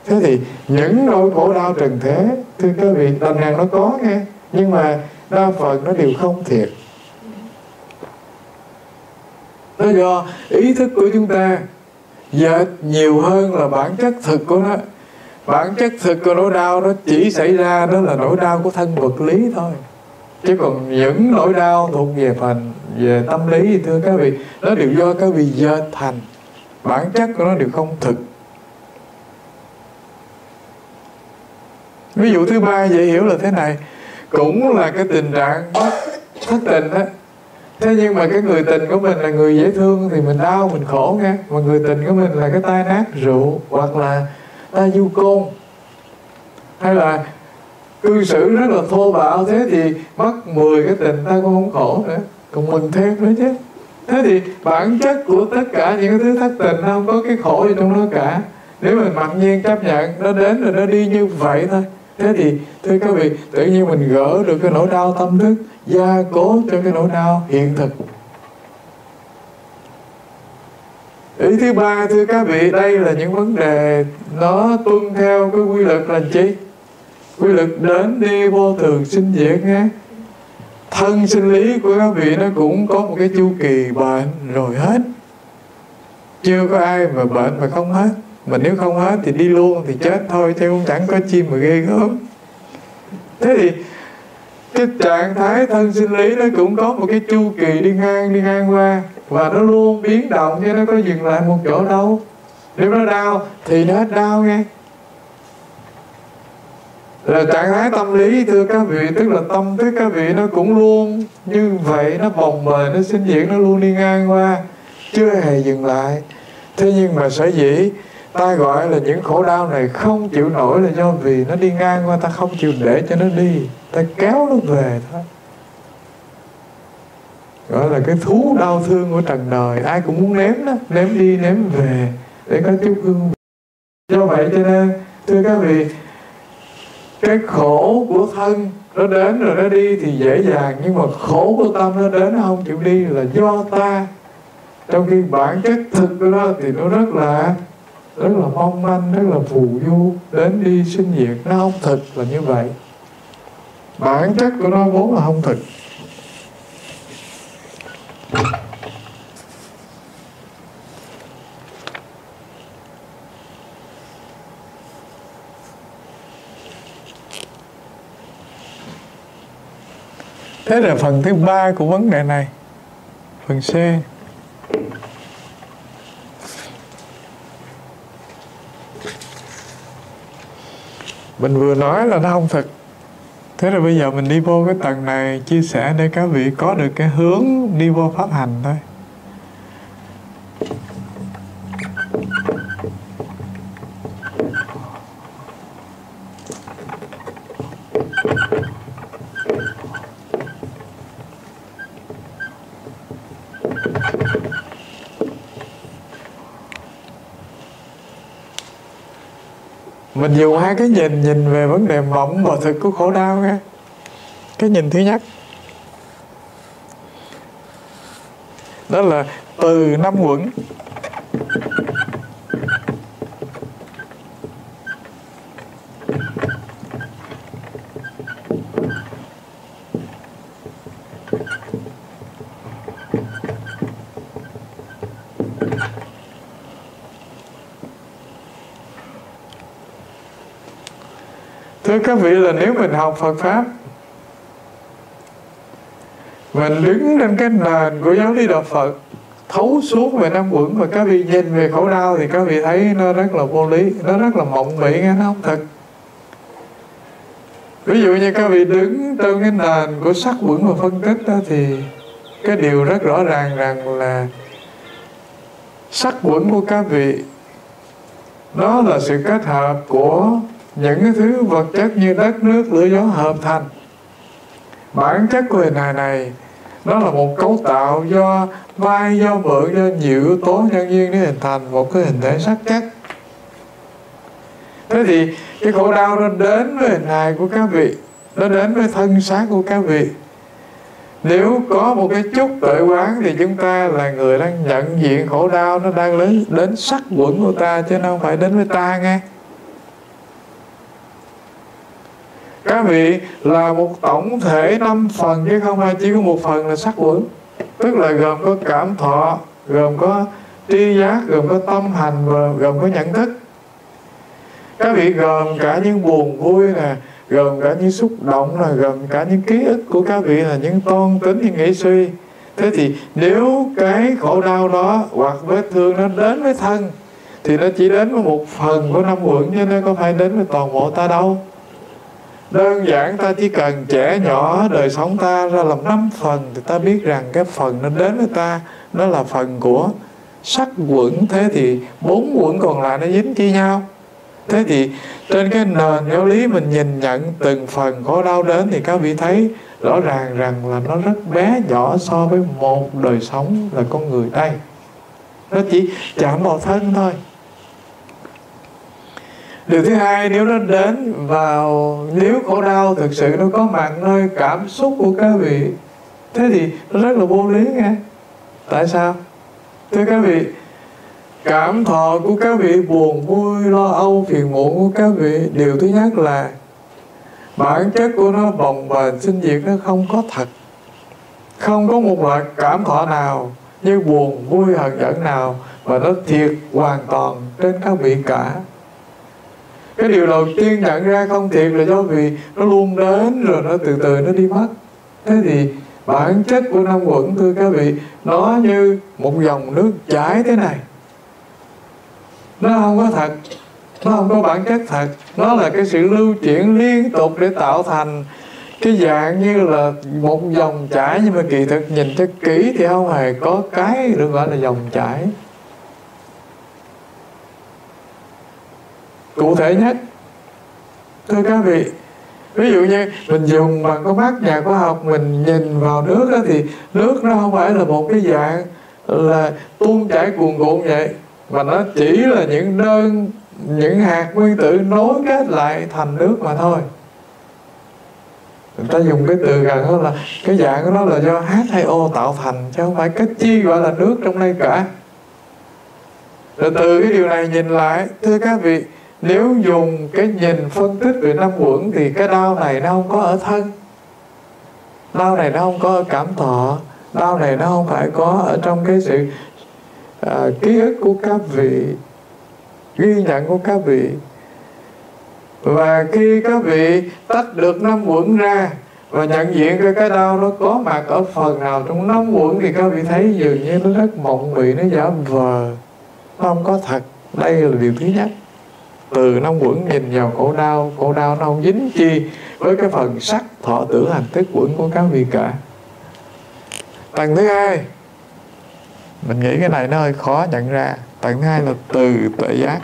thế thì những nỗi khổ đau trần thế, thưa các vị lần nào nó có nghe. Nhưng mà đa phần nó đều không thiệt. Nó do ý thức của chúng ta dệt nhiều hơn là bản chất thực của nó. Bản chất thực của nỗi đau nó chỉ xảy ra đó là nỗi đau của thân vật lý thôi. Chứ còn những nỗi đau thuộc về phần, về tâm lý thì thưa các vị, nó đều do các vị dệt thành. Bản chất của nó đều không thực. Ví dụ thứ ba dễ hiểu là thế này. Cũng là cái tình trạng thất tình á. Thế nhưng mà cái người tình của mình là người dễ thương thì mình đau, mình khổ nghe. Mà người tình của mình là cái tai nát rượu hoặc là ta du côn. Hay là cư xử rất là thô bạo, thế thì mất 10 cái tình ta cũng không khổ nữa. Còn mừng thêm nữa chứ. Thế thì bản chất của tất cả những cái thứ thất tình nó không có cái khổ gì trong đó cả. Nếu mình mặc nhiên chấp nhận, nó đến rồi nó đi như vậy thôi thế thì, thưa các vị, tự nhiên mình gỡ được cái nỗi đau tâm thức, gia cố cho cái nỗi đau hiện thực. Ý thứ ba, thưa các vị, đây là những vấn đề nó tuân theo cái quy luật là chi? Quy luật đến đi vô thường sinh diệt nghe thân sinh lý của các vị nó cũng có một cái chu kỳ bệnh rồi hết. Chưa có ai mà bệnh mà không hết mà nếu không hết thì đi luôn, thì chết thôi, chứ cũng chẳng có chim mà ghê gớm. Thế thì cái trạng thái thân sinh lý nó cũng có một cái chu kỳ đi ngang đi ngang qua. Và nó luôn biến động, chứ nó có dừng lại một chỗ đâu. Nếu nó đau, thì nó hết đau nghe. Là trạng thái tâm lý, thưa các vị, tức là tâm thức các vị nó cũng luôn như vậy, nó bồng bềnh, nó sinh diệt nó luôn đi ngang qua. Chưa hề dừng lại. Thế nhưng mà sở dĩ ta gọi là những khổ đau này không chịu nổi là do vì nó đi ngang qua, ta không chịu để cho nó đi. Ta kéo nó về thôi. Gọi là cái thú đau thương của trần đời. Ai cũng muốn ném đó, ném đi, ném về để có chút hương do vậy cho nên, thưa các vị, cái khổ của thân nó đến rồi nó đi thì dễ dàng, nhưng mà khổ của tâm nó đến nó không chịu đi là do ta. Trong khi bản chất thực của nó thì nó rất là rất là mong manh, rất là phù du, đến đi sinh diệt. Nó không thực là như vậy. Bản chất của nó vốn là không thực. Thế là phần thứ ba của vấn đề này. Phần c. mình vừa nói là nó không thật. Thế rồi bây giờ mình đi vô cái tầng này chia sẻ để các vị có được cái hướng đi vô pháp hành thôi. Mình dùng hai cái nhìn nhìn về vấn đề mộng và thực của khổ đau nghe cái nhìn thứ nhất. Đó là từ năm quẩn. Thưa các vị là nếu mình học Phật pháp mình đứng trên cái nền của giáo lý đạo Phật, thấu suốt về năm quẩn và các vị nhìn về khổ đau thì các vị thấy nó rất là vô lý, nó rất là mộng mị, nghe nó không thật. Ví dụ như các vị đứng trên cái nền của sắc quẩn và phân tích đó thì cái điều rất rõ ràng rằng là sắc quẩn của các vị đó là sự kết hợp của những cái thứ vật chất như đất nước lửa gió hợp thành. Bản chất của hình hài này, nó là một cấu tạo do vai, do mượn do nhiều yếu tố nhân duyên để hình thành một cái hình thể sắc chất. Thế thì cái khổ đau nó đến với hình hài của các vị, nó đến với thân xác của các vị. Nếu có một cái chút tự quán thì chúng ta là người đang nhận diện khổ đau nó đang đến đến sắc quẩn của ta, chứ nó không phải đến với ta nghe. Các vị là một tổng thể năm phần chứ không phải chỉ có một phần là sắc quẩn tức là gồm có cảm thọ, gồm có tri giác, gồm có tâm hành và gồm có nhận thức. Các vị gồm cả những buồn vui nè, gồm cả những xúc động là gồm cả những ký ức của các vị là những toan tính, những nghĩ suy. Thế thì nếu cái khổ đau đó hoặc vết thương nó đến với thân, thì nó chỉ đến với một phần của năm quẩn chứ nó có phải đến với toàn bộ ta đâu đơn giản, ta chỉ cần trẻ nhỏ đời sống ta ra làm năm phần thì ta biết rằng cái phần nó đến với ta, nó là phần của sắc quẩn. Thế thì bốn quẩn còn lại nó dính với nhau? Thế thì trên cái nền giáo lý mình nhìn nhận từng phần khổ đau đến thì các vị thấy rõ ràng rằng là nó rất bé nhỏ so với một đời sống là con người đây. Nó chỉ chạm vào thân thôi điều thứ hai, nếu nó đến vào, nếu khổ đau thực sự nó có mặt nơi cảm xúc của các vị, thế thì nó rất là vô lý nghe. Tại sao? Thưa các vị, cảm thọ của các vị, buồn, vui, lo âu, phiền muộn của các vị, điều thứ nhất là bản chất của nó bồng bềnh, sinh diệt nó không có thật. Không có một loại cảm thọ nào như buồn, vui hận giận nào mà nó thiệt hoàn toàn trên các vị cả cái điều đầu tiên nhận ra không thiệt là do vì nó luôn đến rồi nó từ từ nó đi mất. Thế thì bản chất của năm quẩn, thưa các vị, nó như một dòng nước chảy thế này. Nó không có thật, nó không có bản chất thật. Nó là cái sự lưu chuyển liên tục để tạo thành cái dạng như là một dòng chảy. Nhưng mà kỳ thực nhìn cho kỹ thì không hề có cái được gọi là dòng chảy. Cụ thể nhất. Thưa các vị, ví dụ như mình dùng bằng con mắt nhà khoa học, mình nhìn vào nước đó thì nước nó không phải là một cái dạng là tuôn chảy cuồn cuộn vậy, mà nó chỉ là những đơn, những hạt nguyên tử nối kết lại thành nước mà thôi. Người ta dùng cái từ gần hơn là cái dạng của nó là do H2O tạo thành, chứ không phải cái chi gọi là nước trong đây cả. Rồi từ cái điều này nhìn lại, thưa các vị nếu dùng cái nhìn phân tích về năm uẩn thì cái đau này nó không có ở thân. Đau này nó không có ở cảm thọ. Đau này nó không phải có ở trong cái sự à, ký ức của các vị ghi nhận của các vị. Và khi các vị tách được năm uẩn ra và nhận diện cái cái đau nó có mặt ở phần nào trong năm uẩn thì các vị thấy dường như nó rất mộng mị nó giả vờ. Nó không có thật. Đây là điều thứ nhất từ năm quẩn nhìn vào khổ đau khổ đau nó không dính chi với cái phần sắc thọ tưởng hành thức quẩn của các vị cả. Tầng thứ hai, mình nghĩ cái này nó hơi khó nhận ra. Tầng thứ hai là từ tuệ giác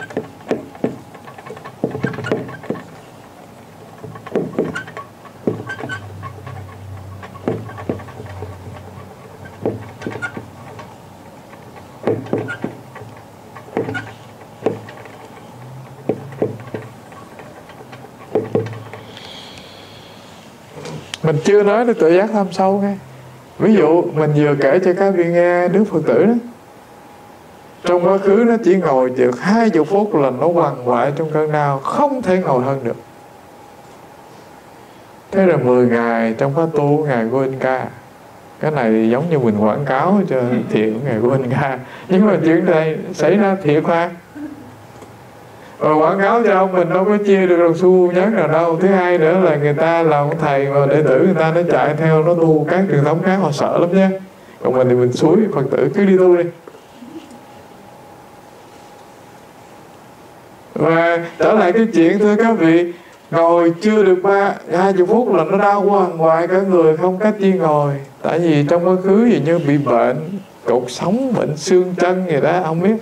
mình chưa nói đến tự giác thâm sâu nghe. Ví dụ, mình vừa kể cho các vị nghe đức phật tử đó. Trong quá khứ nó chỉ ngồi được hai chục phút là nó quằn quại trong cơn đau, không thể ngồi hơn được. Thế là 10 ngày trong khóa tu ngày của anh ca cái này giống như mình quảng cáo cho thiện ngày của anh ca nhưng mà chuyện này xảy ra thiệt mà và quảng cáo cho ông mình đâu có chia được đồng xu nhớ nào đâu. Thứ hai nữa là người ta là ông thầy mà đệ tử người ta nó chạy theo, nó tu các truyền thống khác, họ sợ lắm nhé còn mình thì mình suối, phật tử cứ đi tu đi. Và trở lại cái chuyện, thưa các vị, ngồi chưa được ba, hai chục phút là nó đau quá, ngoài cả người không cách chi ngồi. Tại vì trong quá khứ gì như bị bệnh, cột sống, bệnh xương chân gì đó, không biết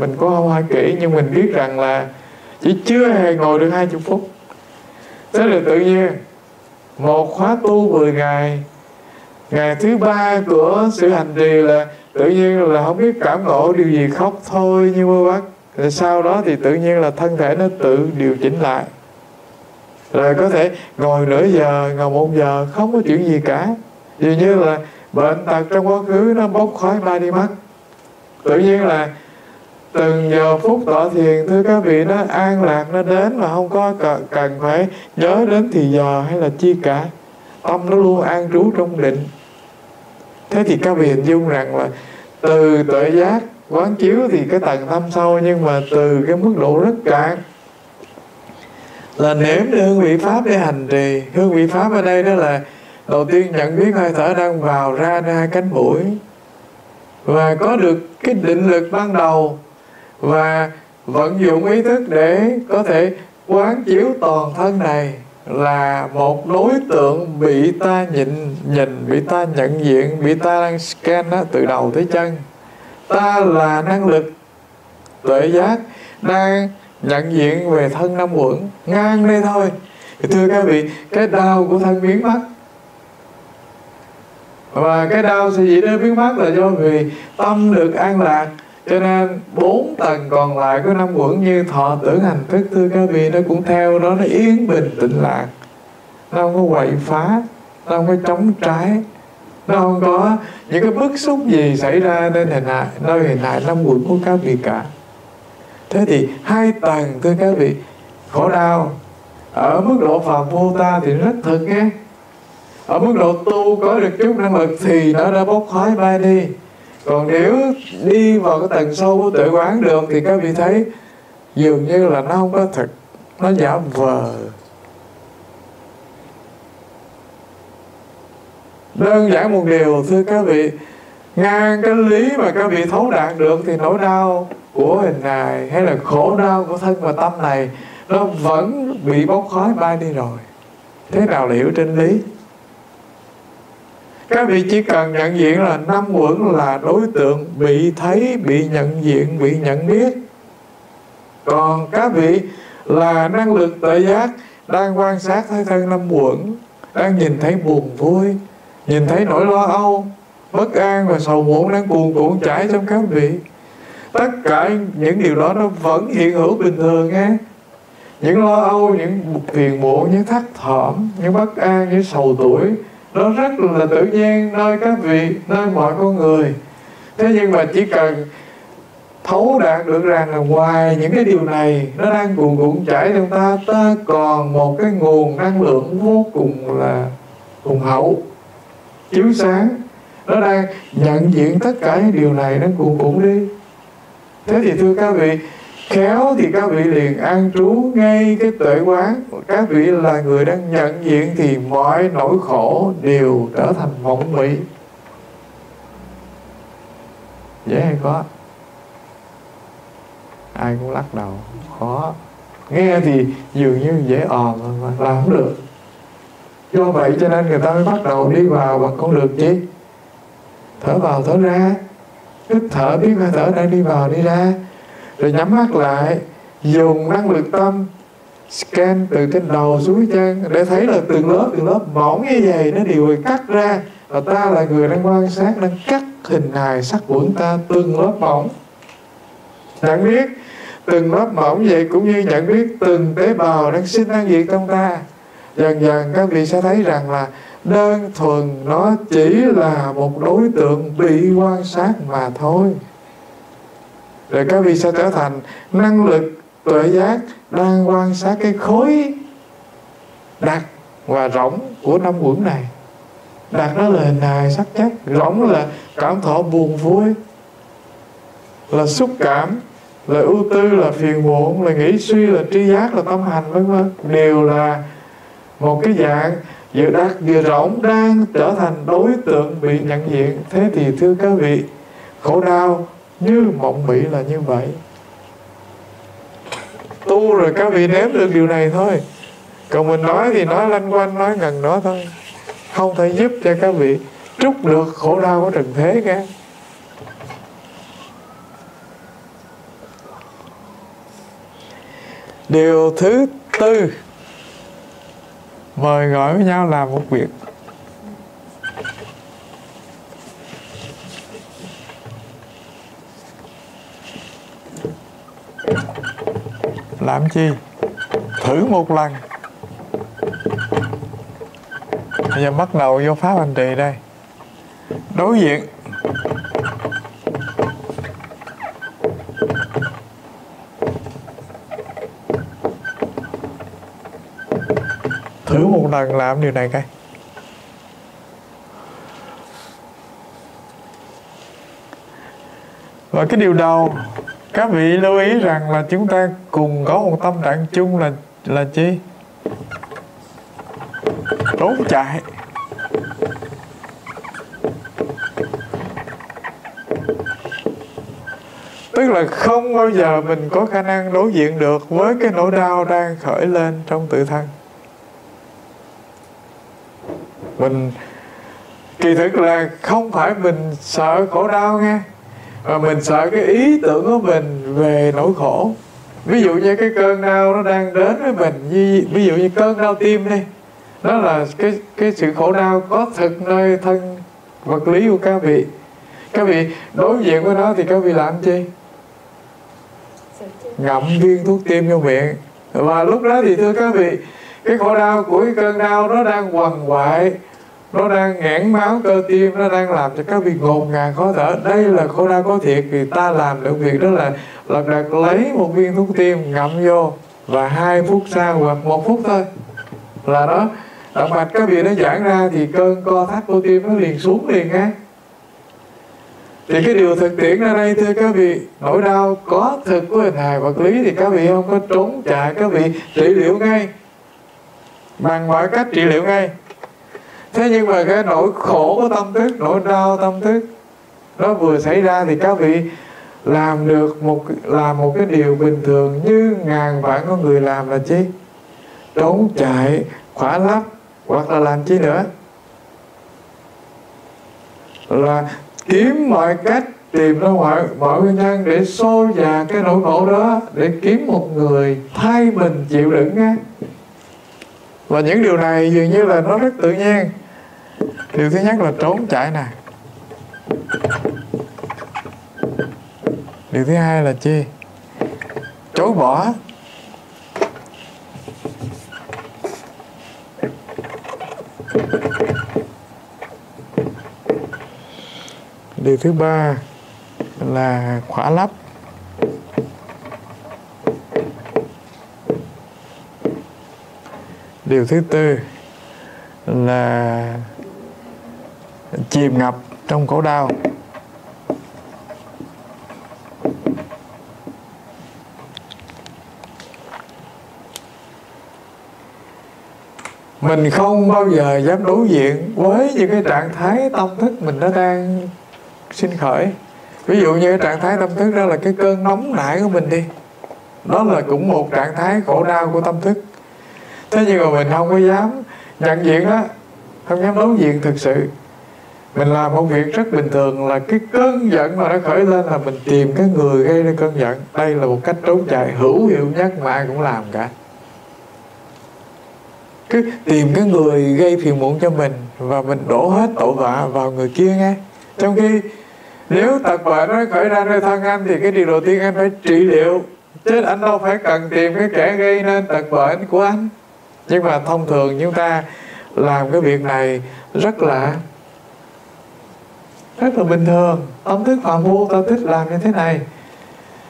mình có không hỏi kỹ nhưng mình biết rằng là chỉ chưa hề ngồi được hai chục phút. Thế là tự nhiên, một khóa tu 10 ngày ngày thứ ba của sự hành trì là tự nhiên là không biết cảm ngộ điều gì khóc thôi như mơ bắt rồi sau đó thì tự nhiên là thân thể nó tự điều chỉnh lại. Rồi có thể ngồi nửa giờ, ngồi một giờ, không có chuyện gì cả. Dường như là bệnh tật trong quá khứ nó bốc khói ba đi mất. Tự nhiên là từng giờ phút tỏ thiền thưa các vị nó an lạc nó đến mà không có cần, cần phải nhớ đến thì giờ hay là chi cả. Tâm nó luôn an trú trong định. Thế thì các vị hình dung rằng là từ tuệ giác quán chiếu thì cái tầng thâm sâu nhưng mà từ cái mức độ rất cạn. Là nếm hương vị pháp để hành trì. Hương vị pháp ở đây đó là đầu tiên nhận biết hơi thở đang vào ra ra cánh mũi. Và có được cái định lực ban đầu và vận dụng ý thức để có thể quán chiếu toàn thân này là một đối tượng bị ta nhìn nhìn bị ta nhận diện bị ta đang scan đó, từ đầu tới chân. Ta là năng lực tuệ giác đang nhận diện về thân năm quẩn ngang đây thôi. Thưa các vị cái đau của thân biến mất. Và cái đau sẽ gì đến biến mất là do vì tâm được an lạc cho nên bốn tầng còn lại của năm quẩn như thọ tưởng hành thức thư, các vị nó cũng theo đó, nó yên bình, tĩnh lạc nó không có quậy phá, nó không có chống trái, nó không có những cái bức xúc gì xảy ra nên hình hại, nơi hình hại năm quẩn của các vị cả. Thế thì hai tầng, thưa các vị, khổ đau, ở mức độ phàm vô ta thì rất thực nghe. Ở mức độ tu có được chút năng lực thì nó đã bốc khói bay đi còn nếu đi vào cái tầng sâu của tuệ quán được thì các vị thấy dường như là nó không có thật nó giả vờ. Đơn giản một điều, thưa các vị, ngang cái lý mà các vị thấu đạt được thì nỗi đau của hình hài hay là khổ đau của thân và tâm này, nó vẫn bị bốc khói bay đi rồi. Thế nào là hiểu trên lý? Các vị chỉ cần nhận diện là năm uẩn là đối tượng bị thấy, bị nhận diện, bị nhận biết. Còn các vị là năng lực tự giác, đang quan sát thấy thân năm uẩn đang nhìn thấy buồn vui, nhìn thấy nỗi lo âu, bất an và sầu muộn đang cuồn cuộn chảy trong các vị. Tất cả những điều đó nó vẫn hiện hữu bình thường nghe những lo âu, những phiền muộn, những thắc thỏm, những bất an, những sầu tuổi nó rất là tự nhiên nơi các vị, nơi mọi con người. Thế nhưng mà chỉ cần thấu đạt được rằng là ngoài những cái điều này, nó đang cuồn cuộn chảy trong ta ta còn một cái nguồn năng lượng vô cùng là hùng hậu, chiếu sáng. Nó đang nhận diện tất cả những điều này, nó cuồn cuộn đi. Thế thì thưa các vị khéo thì các vị liền an trú ngay cái tuệ quán. Các vị là người đang nhận diện thì mọi nỗi khổ đều trở thành mộng mị. Dễ hay khó? Ai cũng lắc đầu, khó. Nghe thì dường như dễ òm mà làm không được. Do vậy cho nên người ta mới bắt đầu đi vào bằng con đường chi? Thở vào, thở ra. Hít thở, biết hơi thở đang đi vào, đi ra rồi nhắm mắt lại dùng năng lực tâm. scan từ trên đầu xuống chân để thấy là từng lớp từng lớp mỏng như vậy nó đều cắt ra. Và ta là người đang quan sát đang cắt hình hài sắc quẩn ta từng lớp mỏng. Nhận biết từng lớp mỏng vậy cũng như nhận biết từng tế bào đang sinh đang diệt trong ta. Dần dần các vị sẽ thấy rằng là đơn thuần nó chỉ là một đối tượng bị quan sát mà thôi rồi các vị sẽ trở thành năng lực, tuệ giác đang quan sát cái khối đặc và rỗng của năm quẩn này. Đặc đó là hình hài sắc chất, rỗng là cảm thọ buồn vui, là xúc cảm, là ưu tư, là phiền muộn, là nghĩ suy, là tri giác, là tâm hành, vân vân. Đều là một cái dạng vừa đặc vừa rỗng đang trở thành đối tượng bị nhận diện. Thế thì thưa các vị, khổ đau như mộng mị là như vậy, tu rồi các vị nếm được điều này thôi. Còn mình nói thì nói lanh quanh, nói gần đó thôi. Không thể giúp cho các vị trút được khổ đau của trần thế cả điều thứ tư, mời gọi với nhau làm một việc. Làm chi? Thử một lần. Bây giờ bắt đầu vô pháp hành trì đây. Đối diện. Thử một lần làm điều này coi. Và cái điều đầu các vị lưu ý rằng là chúng ta cùng có một tâm trạng chung là là chi? Trốn chạy. Tức là không bao giờ mình có khả năng đối diện được với cái nỗi đau đang khởi lên trong tự thân. Mình, kỳ thực là không phải mình sợ khổ đau nghe mà mình sợ cái ý tưởng của mình về nỗi khổ. Ví dụ như cái cơn đau nó đang đến với mình ví, ví dụ như cơn đau tim đi. Đó là cái cái sự khổ đau có thực nơi thân vật lý của các vị. Các vị đối diện với nó thì các vị làm chi? Ngậm viên thuốc tim vô miệng. Và lúc đó thì thưa các vị cái khổ đau của cái cơn đau nó đang quằn quại nó đang nghẽn máu cơ tim, nó đang làm cho các vị ngột ngạt khó thở. Đây là khổ đau có thiệt thì ta làm được việc đó là lật đật lấy một viên thuốc tim ngậm vô và hai phút sau hoặc một phút thôi là đó. Động mạch các vị nó giãn ra thì cơn co thắt của tim nó liền xuống liền ngay. Thì cái điều thực tiễn ra đây, thưa các vị, nỗi đau có thực của hình hài vật lý thì các vị không có trốn chạy, các vị trị liệu ngay. Bằng mọi cách trị liệu ngay thế nhưng mà cái nỗi khổ của tâm thức, nỗi đau tâm thức, nó vừa xảy ra thì các vị làm được một, làm một cái điều bình thường như ngàn vạn con người làm là chi? Trốn chạy, khỏa lấp, hoặc là làm chi nữa? Là kiếm mọi cách tìm ra mọi mọi nguyên nhân để xô già cái nỗi khổ đó, để kiếm một người thay mình chịu đựng á. Và những điều này dường như là nó rất tự nhiên điều thứ nhất là trốn chạy nè. Điều thứ hai là chi? Chối bỏ. Điều thứ ba là khỏa lấp. Điều thứ tư là chìm ngập trong khổ đau. Mình không bao giờ dám đối diện với những cái trạng thái tâm thức mình nó đang sinh khởi. Ví dụ như trạng thái tâm thức đó là cái cơn nóng nảy của mình đi. Đó là cũng một trạng thái khổ đau của tâm thức. Thế nhưng mà mình không có dám nhận diện đó, không dám đối diện thực sự mình làm một việc rất bình thường là cái cơn giận mà nó khởi lên là mình tìm cái người gây ra cơn giận. Đây là một cách trốn chạy hữu hiệu nhất mà ai cũng làm cả. Cứ tìm cái người gây phiền muộn cho mình và mình đổ hết tội vạ vào người kia nghe. Trong khi nếu tật bệnh nó khởi ra nơi thân anh thì cái điều đầu tiên anh phải trị liệu. Chứ anh đâu phải cần tìm cái kẻ gây nên tật bệnh của anh. Nhưng mà thông thường chúng ta làm cái việc này rất là rất là bình thường. Tâm thức phạm phu ta thích làm như thế này.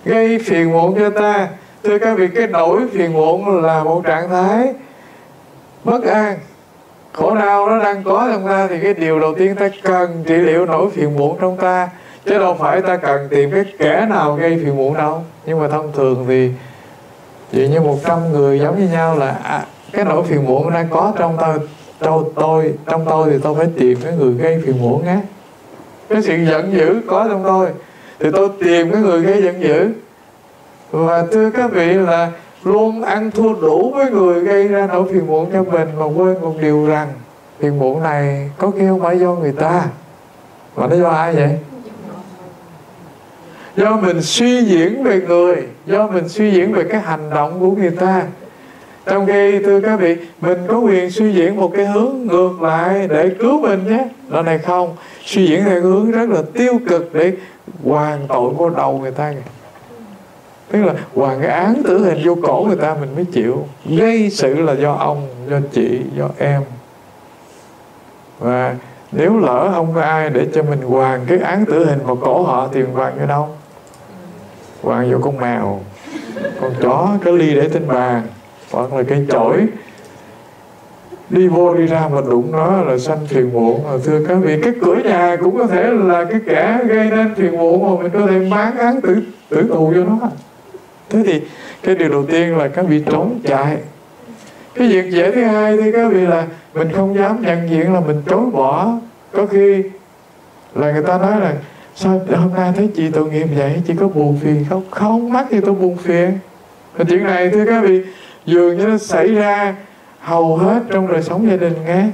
Gây phiền muộn cho ta. Thưa các vị cái nỗi phiền muộn là một trạng thái bất an. Khổ đau nó đang có trong ta thì cái điều đầu tiên ta cần trị liệu nỗi phiền muộn trong ta. Chứ đâu phải ta cần tìm cái kẻ nào gây phiền muộn đâu. Nhưng mà thông thường thì vì như một trăm người giống như nhau là à, cái nỗi phiền muộn đang có trong tôi trong tôi trong tôi thì tôi phải tìm cái người gây phiền muộn á cái sự giận dữ có trong tôi, thì tôi tìm cái người gây giận dữ. Và thưa các vị là luôn ăn thua đủ với người gây ra nỗi phiền muộn cho mình mà quên một điều rằng phiền muộn này có khi không phải do người ta, mà nó do ai vậy? Do mình suy diễn về người, do mình suy diễn về cái hành động của người ta trong khi, thưa các vị, mình có quyền suy diễn một cái hướng ngược lại để cứu mình nhé. Là này không? Suy diễn theo hướng rất là tiêu cực để hoàn tội vô đầu người ta kìa. Tức là hoàn cái án tử hình vô cổ người ta mình mới chịu. Gây sự là do ông, do chị, do em. Và nếu lỡ không có ai để cho mình hoàn cái án tử hình vào cổ họ thì mình hoàn ở đâu? Hoàn vô con mèo, con chó, cái ly để trên bàn hoặc là cái chổi. Đi vô đi ra mà đụng nó là sanh phiền muộn à, thưa các vị. Cái cửa nhà cũng có thể là cái kẻ gây nên phiền muộn mà mình có thể bán án tử tử tù cho nó. Thế thì cái điều đầu tiên là các vị trốn chạy. Cái việc dễ thứ hai thì các vị là mình không dám nhận diện là mình chối bỏ. Có khi là người ta nói là sao hôm nay thấy chị tội nghiệp vậy? Chị có buồn phiền không? Không mắc gì tôi buồn phiền. Và chuyện này thưa các vị dường như nó xảy ra hầu hết trong đời sống gia đình nghe.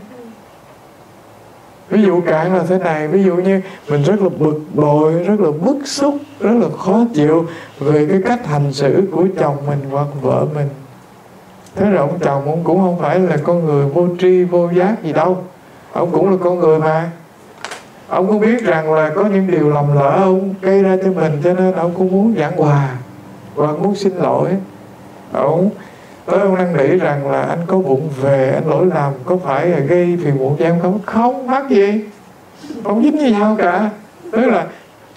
Ví dụ cạn là thế này, ví dụ như mình rất là bực bội, rất là bức xúc, rất là khó chịu về cái cách hành xử của chồng mình hoặc vợ mình. Thế rồi ông chồng ông cũng không phải là con người vô tri, vô giác gì đâu. Ông cũng là con người mà. Ông cũng biết rằng là có những điều lầm lỡ ông gây ra cho mình cho nên ông cũng muốn giảng hòa, và muốn xin lỗi. Ông tôi ông năn nỉ rằng là anh có bụng về, anh lỗi làm có phải là gây phiền muộn cho em không? Không, mắc gì? Không dính như nhau cả. Tức là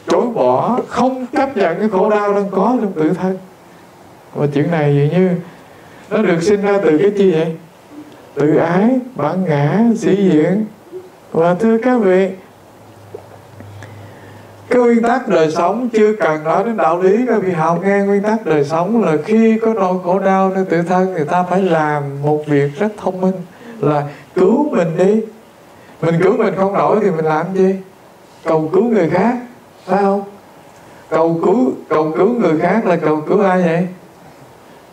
chối bỏ, không chấp nhận cái khổ đau đang có trong tự thân. Và chuyện này vậy như nó được sinh ra từ cái chi vậy? Tự ái, bản ngã, sĩ diện. Và thưa các vị cái nguyên tắc đời sống chưa cần nói đến đạo lý các vị học nghe nguyên tắc đời sống là khi có nỗi khổ đau nơi tự thân người ta phải làm một việc rất thông minh, là cứu mình đi. Mình cứu mình không nổi thì mình làm gì? Cầu cứu người khác, phải không? Cầu cứu cầu cứu người khác là cầu cứu ai vậy?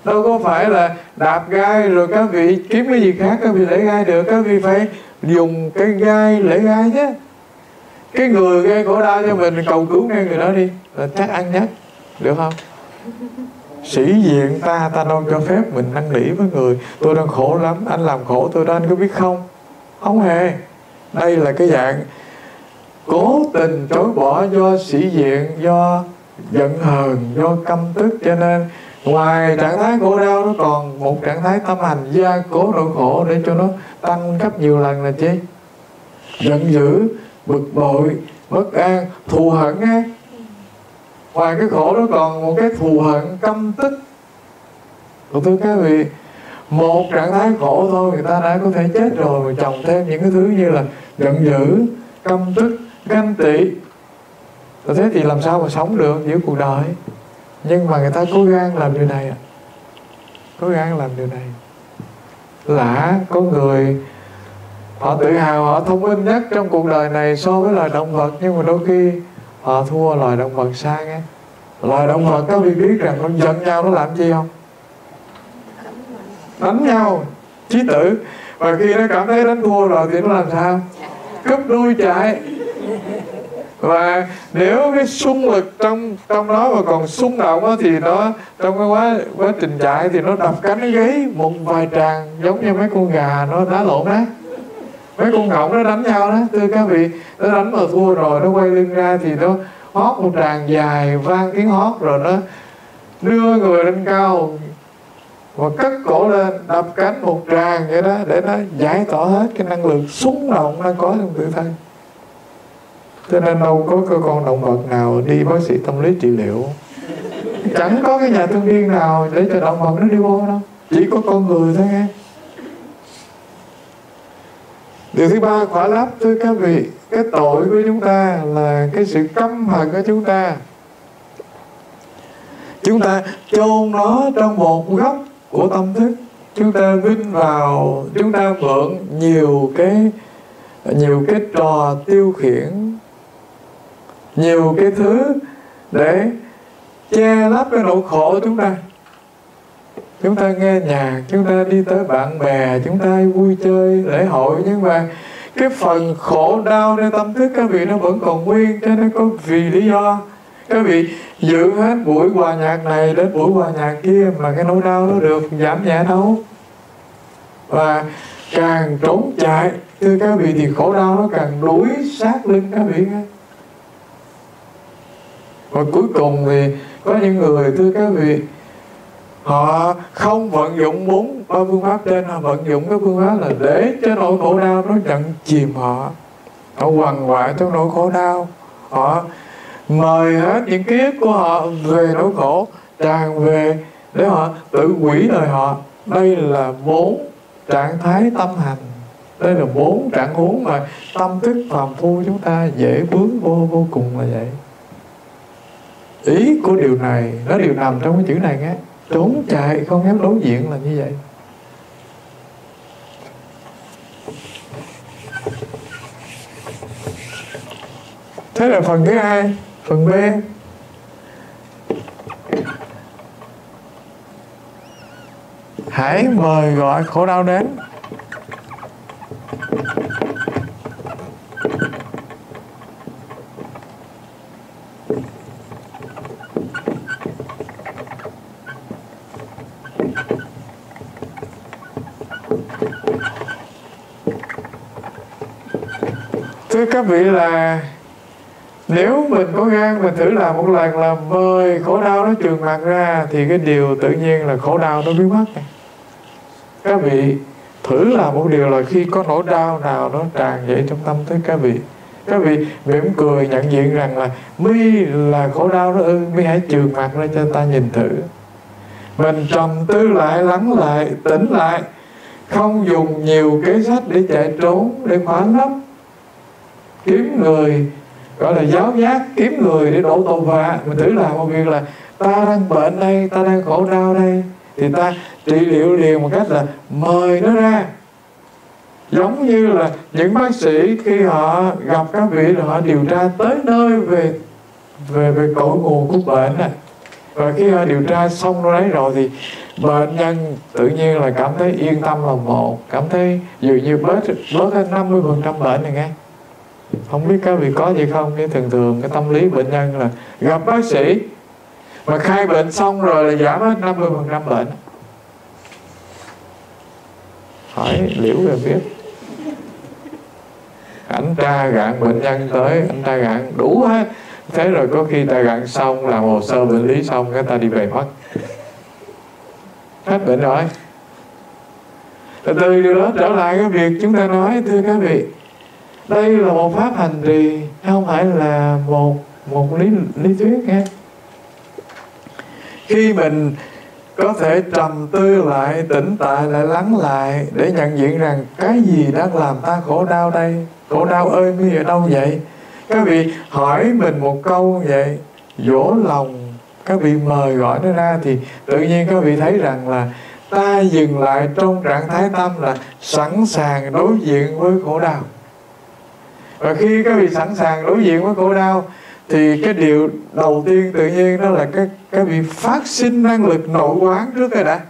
Đâu có phải là đạp gai rồi các vị kiếm cái gì khác, các vị lấy gai được, các vị phải dùng cái gai lấy gai chứ cái người gây khổ đau cho mình, cầu cứu ngay người đó đi. Là chắc ăn nhất được không? Sĩ diện ta ta đâu cho phép mình năn nỉ với người. Tôi đang khổ lắm, anh làm khổ tôi đó, anh có biết không? Không hề. Đây là cái dạng cố tình chối bỏ do sĩ diện, do giận hờn, do căm tức. Cho nên, ngoài trạng thái khổ đau nó còn một trạng thái tâm hành gia cố nỗi khổ để cho nó tăng gấp nhiều lần là chi? Giận dữ bực bội, bất an, thù hận á. Ngoài cái khổ đó còn một cái thù hận căm tức. Còn thưa các vị, một trạng thái khổ thôi, người ta đã có thể chết rồi, mà chồng thêm những cái thứ như là giận dữ, căm tức, ganh tị. Thế thì làm sao mà sống được giữa cuộc đời? Nhưng mà người ta cố gắng làm điều này cố gắng làm điều này. Lạ, có người họ tự hào họ thông minh nhất trong cuộc đời này so với loài động vật nhưng mà đôi khi họ thua loài động vật xa nghe. Loài động vật có bị biết rằng nó giận nhau nó làm gì không? Đánh nhau chí tử. Và khi nó cảm thấy đánh thua rồi thì nó làm sao? Cúp đuôi chạy. Và nếu cái xung lực trong trong nó mà còn xung động đó, thì nó trong cái quá quá trình chạy thì nó đập cánh nó gáy một vài tràng giống như mấy con gà nó đá lộn á mấy con ngỗng nó đánh nhau đó. Thưa các vị, nó đánh mà thua rồi, nó quay lưng ra thì nó hót một tràng dài vang tiếng hót rồi nó đưa người lên cao và cất cổ lên, đập cánh một tràng vậy đó để nó giải tỏa hết cái năng lượng súng động đang có trong tự thân. Cho nên đâu có cơ con động vật nào đi bác sĩ tâm lý trị liệu. Chẳng có cái nhà thương niên nào để cho động vật nó đi vô đâu. Chỉ có con người thôi nghe điều thứ ba khỏa lấp thưa các vị, cái tội của chúng ta là cái sự căm hận của chúng ta. Chúng ta chôn nó trong một góc của tâm thức. Chúng ta vinh vào, chúng ta mượn nhiều cái nhiều cái trò tiêu khiển, nhiều cái thứ để che lấp cái nỗi khổ của chúng ta chúng ta nghe nhạc, chúng ta đi tới bạn bè, chúng ta vui chơi, lễ hội. Nhưng mà cái phần khổ đau nơi tâm thức, các vị nó vẫn còn nguyên, cho nên có vì lý do. Các vị giữ hết buổi hòa nhạc này đến buổi hòa nhạc kia mà cái nỗi đau nó được giảm nhẹ đâu và càng trốn chạy thưa các vị, thì khổ đau nó càng đuổi sát lưng các vị nghe và cuối cùng thì có những người, thưa các vị họ không vận dụng bốn ba phương pháp trên, họ vận dụng cái phương pháp là để cho nỗi khổ đau nó nhận chìm họ. Họ quằn quại trong nỗi khổ đau. Họ mời hết những kiếp của họ về nỗi khổ, tràn về để họ tự quỷ đời họ. Đây là bốn trạng thái tâm hành. Đây là bốn trạng huống mà tâm thức phàm phu chúng ta dễ vướng vô vô cùng là vậy. Ý của điều này, nó đều nằm trong cái chữ này nghe trốn chạy, không dám đối diện là như vậy. Thế là phần thứ hai, phần b. Hãy mời gọi khổ đau đến. Thưa các vị là nếu mình có gan, mình thử làm một lần là mời khổ đau nó trường mặt ra thì cái điều tự nhiên là khổ đau nó biến mất. Các vị thử làm một điều là khi có nỗi đau nào nó tràn dậy trong tâm tới các vị. Các vị mỉm cười nhận diện rằng là mi là khổ đau đó ư mi hãy trường mặt ra cho ta nhìn thử. Mình trầm tư lại, lắng lại, tỉnh lại, không dùng nhiều kế sách để chạy trốn, để khóa nấp kiếm người, gọi là giáo giác, kiếm người để đổ tội vạ mình thử làm một việc là, ta đang bệnh đây, ta đang khổ đau đây. Thì ta trị liệu liền một cách là mời nó ra. Giống như là những bác sĩ khi họ gặp các vị là họ điều tra tới nơi về về về cội nguồn của bệnh này và khi họ điều tra xong đấy rồi thì bệnh nhân tự nhiên là cảm thấy yên tâm là một, cảm thấy dường như bớt bớt hơn 50 phần trăm bệnh này nghe không biết các vị có gì không, nhưng thường thường cái tâm lý bệnh nhân là gặp bác sĩ, mà khai bệnh xong rồi là giảm hết 50 phần trăm bệnh. Hỏi liễu rồi biết. Ảnh tra gạn bệnh nhân tới anh tra gạn đủ hết. Thế rồi có khi ta gạn xong, làm hồ sơ bệnh lý xong, cái ta đi về mất hết bệnh rồi. Từ điều đó trở lại cái việc chúng ta nói, thưa các vị đây là một pháp hành trì không phải là một một lý lý thuyết nghe khi mình có thể trầm tư lại, tỉnh tại lại, lắng lại để nhận diện rằng cái gì đang làm ta khổ đau đây? Khổ đau ơi mi ở đâu vậy? Các vị hỏi mình một câu vậy dỗ lòng, các vị mời gọi nó ra thì tự nhiên các vị thấy rằng là ta dừng lại trong trạng thái tâm là sẵn sàng đối diện với khổ đau và khi các vị sẵn sàng đối diện với khổ đau, thì cái điều đầu tiên tự nhiên đó là các các vị phát sinh năng lực nội quán trước rồi đã.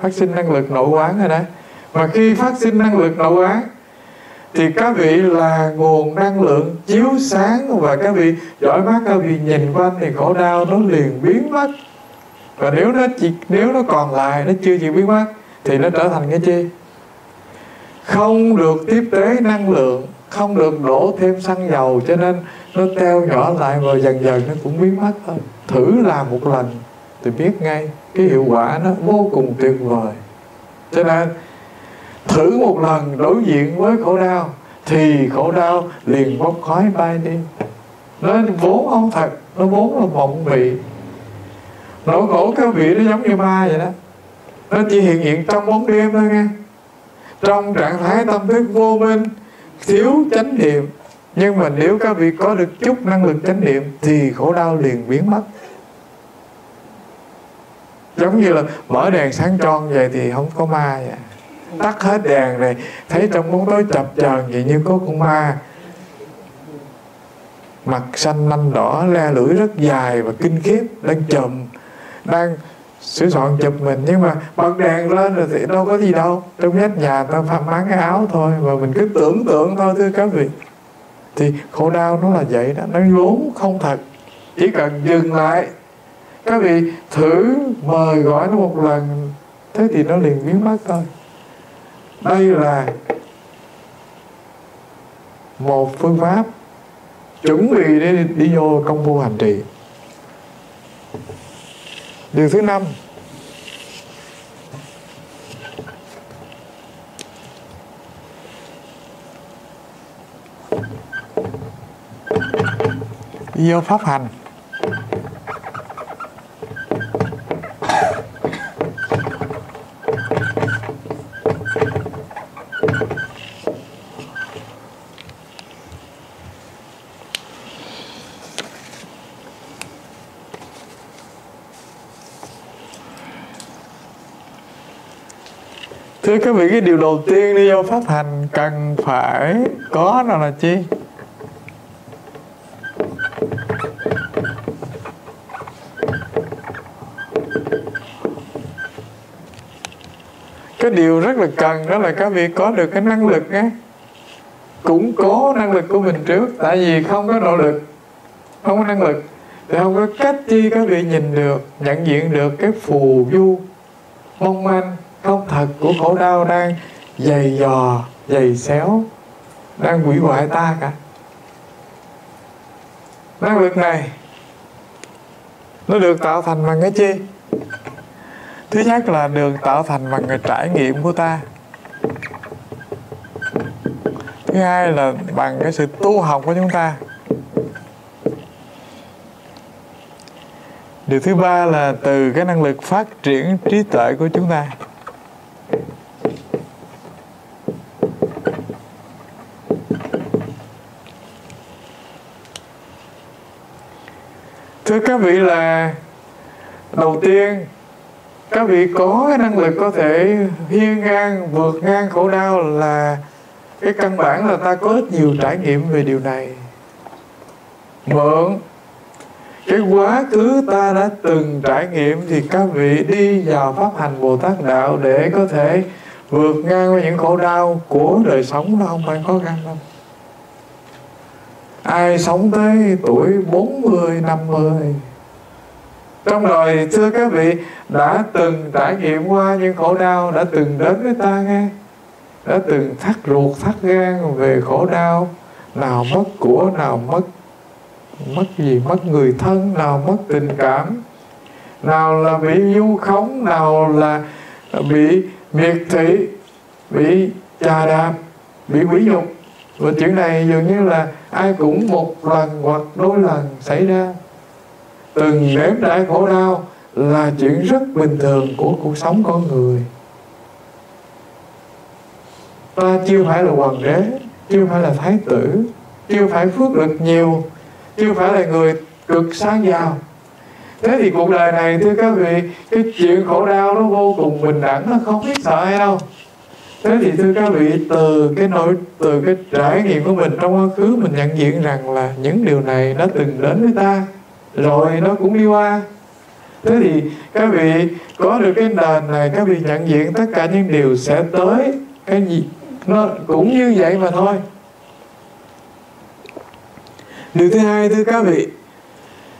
Phát sinh năng lực nội quán rồi đã và khi phát sinh năng lực nội quán, thì các vị là nguồn năng lượng chiếu sáng và các vị giỏi mắt, các vị nhìn quanh thì khổ đau nó liền biến mất. Và nếu nó chỉ, nếu nó còn lại, nó chưa chịu biến mất, thì nó trở thành cái chi? Không được tiếp tế năng lượng không được đổ thêm xăng dầu, cho nên nó teo nhỏ lại rồi dần dần nó cũng biến mất thôi. Thử làm một lần, thì biết ngay, cái hiệu quả nó vô cùng tuyệt vời. Cho nên, thử một lần đối diện với khổ đau, thì khổ đau liền bốc khói bay đi. Nó vốn không thật, nó vốn là mộng vị. nỗi khổ cái vị nó giống như ma vậy đó. Nó chỉ hiện diện trong bóng đêm thôi nghe. Trong trạng thái tâm thức vô minh thiếu chánh niệm. Nhưng mà nếu các vị có được chút năng lực chánh niệm thì khổ đau liền biến mất. Giống như là mở đèn sáng tròn vậy thì không có ma vậy. Tắt hết đèn này thấy trong bóng tối chập chờn vậy như có con ma. Mặt xanh nanh đỏ, le lưỡi rất dài và kinh khiếp, đang chồm, đang sửa soạn chụp mình nhưng mà bật đèn lên rồi thì đâu có gì đâu. Trong hết nhà ta phạm máng cái áo thôi và mình cứ tưởng tượng thôi thưa các vị. Thì khổ đau nó là vậy đó nó vốn không thật. Chỉ cần dừng lại. Các vị thử mời gọi nó một lần thế thì nó liền biến mất thôi. Đây là một phương pháp chuẩn bị để đi, đi vô công phu hành trì điều thứ năm. Vô pháp hành. Thưa các vị cái điều đầu tiên đi vô pháp hành cần phải có nào là chi? Cái điều rất là cần đó là các vị có được cái năng lực á củng cố năng lực của mình trước, tại vì không có nội lực, không có năng lực. Thì không có cách chi các vị nhìn được, nhận diện được cái phù du, mong manh của khổ đau đang dày dò dày xéo đang hủy hoại ta cả. Năng lực này nó được tạo thành bằng cái chi? Thứ nhất là được tạo thành bằng cái trải nghiệm của ta. Thứ hai là bằng cái sự tu học của chúng ta. Điều thứ ba là từ cái năng lực phát triển trí tuệ của chúng ta thưa các vị là đầu tiên, các vị có cái năng lực có thể hiên ngang, vượt ngang khổ đau là cái căn bản là ta có rất nhiều trải nghiệm về điều này. Mượn cái quá khứ ta đã từng trải nghiệm thì các vị đi vào pháp hành bồ tát đạo để có thể vượt ngang với những khổ đau của đời sống nó không phải khó khăn đâu ai sống tới tuổi 40, 50 trong đời thưa các vị đã từng trải nghiệm qua những khổ đau đã từng đến với ta nghe. Đã từng thắt ruột thắt gan về khổ đau nào mất của nào mất mất gì mất người thân nào mất tình cảm. Nào là bị du khống nào là bị miệt thị bị chà đạp bị quỷ nhục và chuyện này dường như là ai cũng một lần hoặc đôi lần xảy ra. Từng nếm trải khổ đau là chuyện rất bình thường của cuộc sống con người. Ta chưa phải là hoàng đế, chưa phải là thái tử, chưa phải phước lực nhiều, chưa phải là người cực sáng giàu. Thế thì cuộc đời này, thưa các vị, cái chuyện khổ đau nó vô cùng bình đẳng, nó không biết sợ ai đâu thế thì, thưa các vị, từ cái nỗi, từ cái trải nghiệm của mình trong quá khứ, mình nhận diện rằng là những điều này nó từng đến với ta, rồi nó cũng đi qua. Thế thì, các vị, có được cái nền này, các vị nhận diện tất cả những điều sẽ tới cái gì nó cũng như vậy mà thôi. Điều thứ hai, thưa các vị,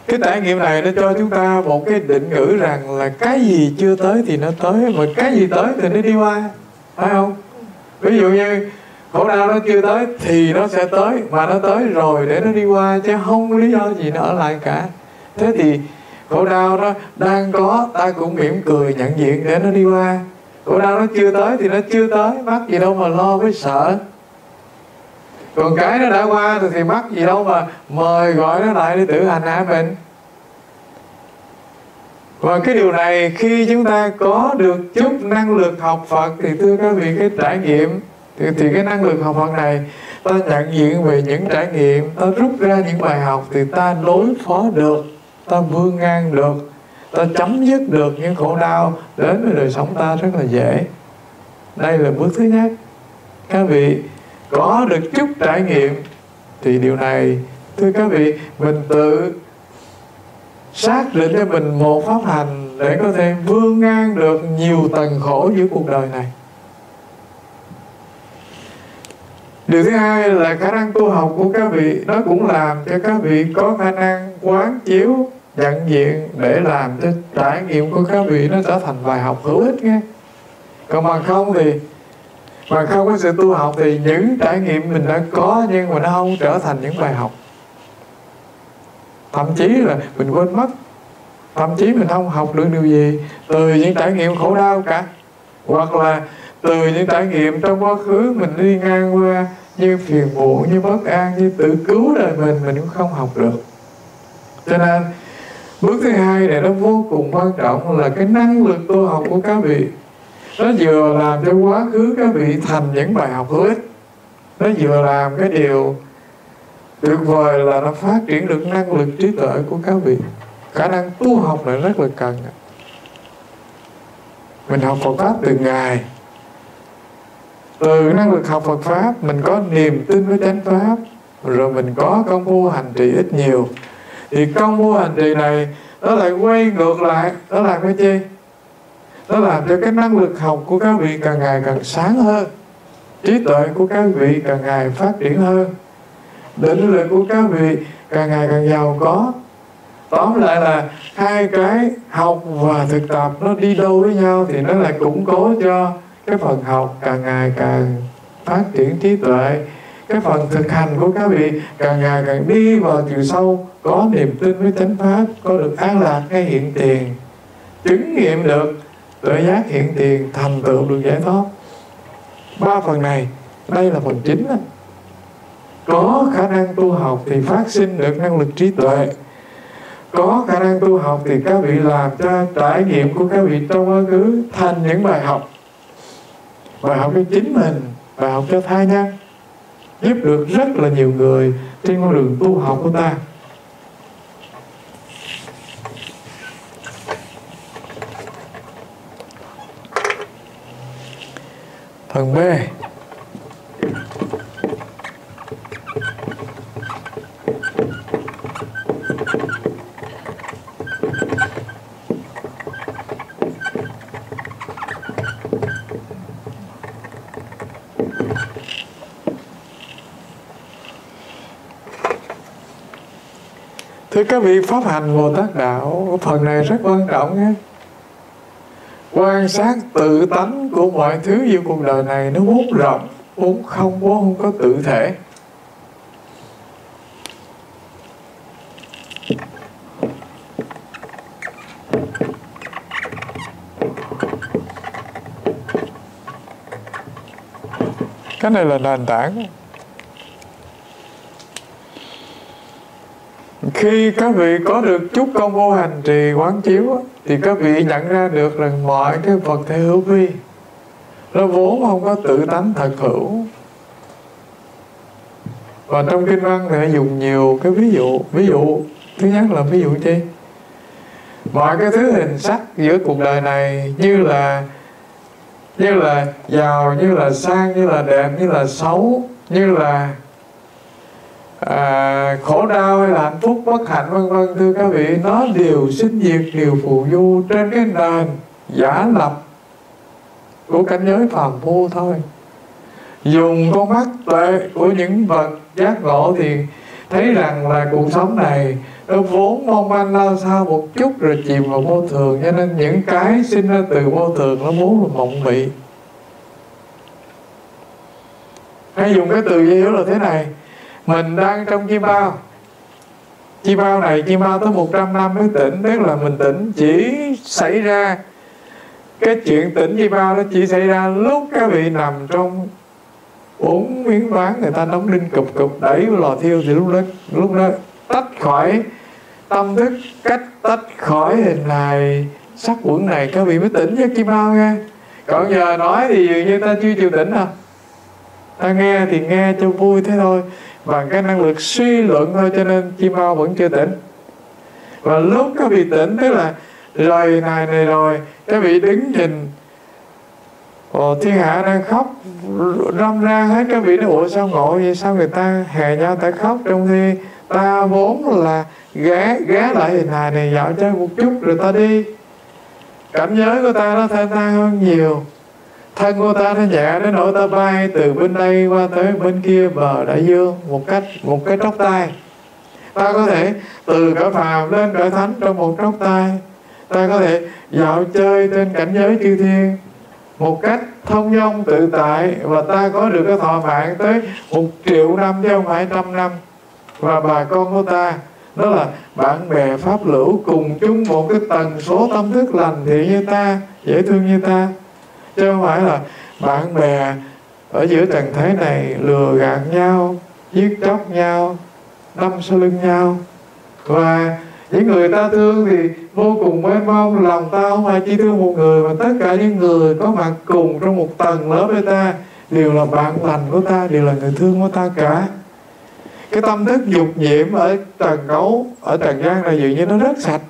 cái trải nghiệm này nó cho chúng ta một cái định ngữ rằng là cái gì chưa tới thì nó tới, và cái gì tới thì nó đi qua phải không? Ví dụ như, khổ đau nó chưa tới thì nó sẽ tới mà nó tới rồi để nó đi qua chứ không có lý do gì nó ở lại cả. Thế thì khổ đau đó đang có, ta cũng mỉm cười nhận diện để nó đi qua. Khổ đau nó chưa tới thì nó chưa tới, mắc gì đâu mà lo với sợ. Còn cái nó đã qua rồi thì mắc gì đâu mà mời gọi nó lại để tự hành hạ mình và cái điều này khi chúng ta có được chút năng lực học Phật thì thưa các vị cái trải nghiệm thì, thì cái năng lực học Phật này ta nhận diện về những trải nghiệm ta rút ra những bài học thì ta đối phó được ta vươn ngang được ta chấm dứt được những khổ đau đến với đời sống ta rất là dễ. Đây là bước thứ nhất. Các vị có được chút trải nghiệm thì điều này thưa các vị mình tự xác định cho mình một pháp hành để có thể vươn ngang được nhiều tầng khổ giữa cuộc đời này. Điều thứ hai là khả năng tu học của các vị. Nó cũng làm cho các vị có khả năng quán chiếu, nhận diện để làm cho trải nghiệm của các vị nó trở thành bài học hữu ích nghe còn bằng không thì mà không có sự tu học thì những trải nghiệm mình đã có nhưng mà nó không trở thành những bài học thậm chí là mình quên mất. Thậm chí mình không học được điều gì từ những trải nghiệm khổ đau cả. Hoặc là từ những trải nghiệm trong quá khứ mình đi ngang qua như phiền muộn, như bất an, như tự cứu đời mình mình cũng không học được. Cho nên, bước thứ hai này nó vô cùng quan trọng là cái năng lực tu học của các vị. Nó vừa làm cho quá khứ các vị thành những bài học hữu ích. Nó vừa làm cái điều tuyệt vời là nó phát triển được năng lực trí tuệ của các vị. Khả năng tu học là rất là cần. Mình học Phật pháp từ ngày. Từ năng lực học Phật pháp, mình có niềm tin với chánh pháp, rồi mình có công phu hành trì ít nhiều. Thì công phu hành trì này, nó lại quay ngược lại, nó làm cái chi? Nó làm cho cái năng lực học của các vị càng ngày càng sáng hơn, trí tuệ của các vị càng ngày phát triển hơn định lực của các vị, càng ngày càng giàu có. Tóm lại là hai cái học và thực tập nó đi đôi với nhau thì nó lại củng cố cho cái phần học càng ngày càng phát triển trí tuệ cái phần thực hành của các vị càng ngày càng đi vào chiều sâu, có niềm tin với chánh pháp, có được an lạc ngay hiện tiền, chứng nghiệm được tự giác hiện tiền thành tựu được giải thoát. Ba phần này, đây là phần chính đó có khả năng tu học thì phát sinh được năng lực trí tuệ. Có khả năng tu học thì các vị làm cho trải nghiệm của các vị trong quá khứ thành những bài học. Bài học cho chính mình, bài học cho thai nhân, giúp được rất là nhiều người trên con đường tu học của ta. Phần B. các vị Pháp hành Bồ Tát Đạo. Phần này rất quan trọng nhé. Quan sát tự tánh của mọi thứ giữa cuộc đời này, nó vốn rộng vốn không vốn không có tự thể. Cái này là nền tảng. Khi các vị có được chút công vô hành trì quán chiếu thì các vị nhận ra được rằng mọi cái vật thể hữu vi nó vốn không có tự tánh thật hữu. Và trong kinh văn thì dùng nhiều cái ví dụ. Ví dụ, thứ nhất là ví dụ chi? Mọi cái thứ hình sắc giữa cuộc đời này như là như là giàu, như là sang, như là đẹp, như là xấu, như là à, khổ đau hay là hạnh phúc bất hạnh vân vân thưa các vị nó đều sinh diệt đều phù du trên cái nền giả lập của cảnh giới phàm phu thôi. Dùng con mắt tuệ của những vật giác ngộ thì thấy rằng là cuộc sống này nó vốn mong manh lao sao một chút rồi chìm vào vô thường cho nên những cái sinh ra từ vô thường nó muốn là mộng mị. Hay dùng cái từ dễ hiểu là thế này mình đang trong chim bao. Chi bao này chi bao tới 100 năm mới tỉnh, tức là mình tỉnh chỉ xảy ra. Cái chuyện tỉnh chi bao nó chỉ xảy ra lúc các vị nằm trong uống miếng ván người ta đóng đinh cục cục đẩy vào lò thiêu thì lúc đó lúc đó tách khỏi tâm thức, cách tách khỏi hình hài sắc quẩn này, các vị mới tỉnh với chim bao nghe còn giờ nói thì dường như ta chưa chịu tỉnh đâu ta nghe thì nghe cho vui thế thôi bằng cái năng lực suy luận thôi cho nên chim bao vẫn chưa tỉnh. Và lúc các vị tỉnh tức là lời này này rồi các vị đứng nhìn Ồ, thiên hạ đang khóc râm ra hết các vị nói ủa sao ngộ vậy? Sao người ta hè nhau ta khóc? Trong khi ta vốn là ghé ghé lại hình hài này dạo chơi một chút rồi ta đi. Cảnh giới của ta nó thanh thang hơn nhiều thân của ta nó nhẹ đến nỗi ta bay từ bên đây qua tới bên kia bờ đại dương một cách, một cái tróc tay ta có thể từ cõi phàm lên cõi thánh trong một tróc tay ta có thể dạo chơi trên cảnh giới chư thiên một cách thông dong tự tại và ta có được cái thọ mạng tới một triệu năm chứ không phải trăm năm. Và bà con của ta, đó là bạn bè pháp lữ cùng chung một cái tần số tâm thức lành thiện như ta, dễ thương như ta chứ không phải là bạn bè ở giữa trần thế này lừa gạt nhau, giết chóc nhau, đâm sau lưng nhau. Và những người ta thương thì vô cùng mênh mông lòng ta không ai chỉ thương một người, mà tất cả những người có mặt cùng trong một tầng lớp với ta đều là bạn lành của ta, đều là người thương của ta cả. Cái tâm thức dục nhiễm ở trần cấu ở trần gian này dường như nó rất sạch,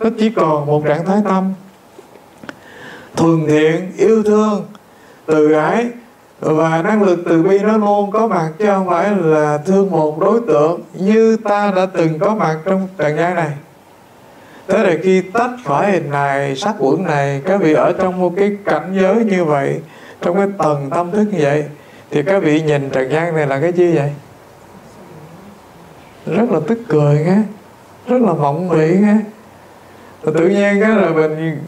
nó chỉ còn một trạng thái tâm thuần thiện, yêu thương, từ ái. Và năng lực từ bi nó luôn có mặt, chứ không phải là thương một đối tượng như ta đã từng có mặt trong trần gian này. Thế là khi tách khỏi hình này, sắc quẩn này, các vị ở trong một cái cảnh giới như vậy, trong cái tầng tâm thức như vậy, thì các vị nhìn trần gian này là cái gì vậy? Rất là tức cười nghe, rất là mộng mị nghe. Tự nhiên cái là mình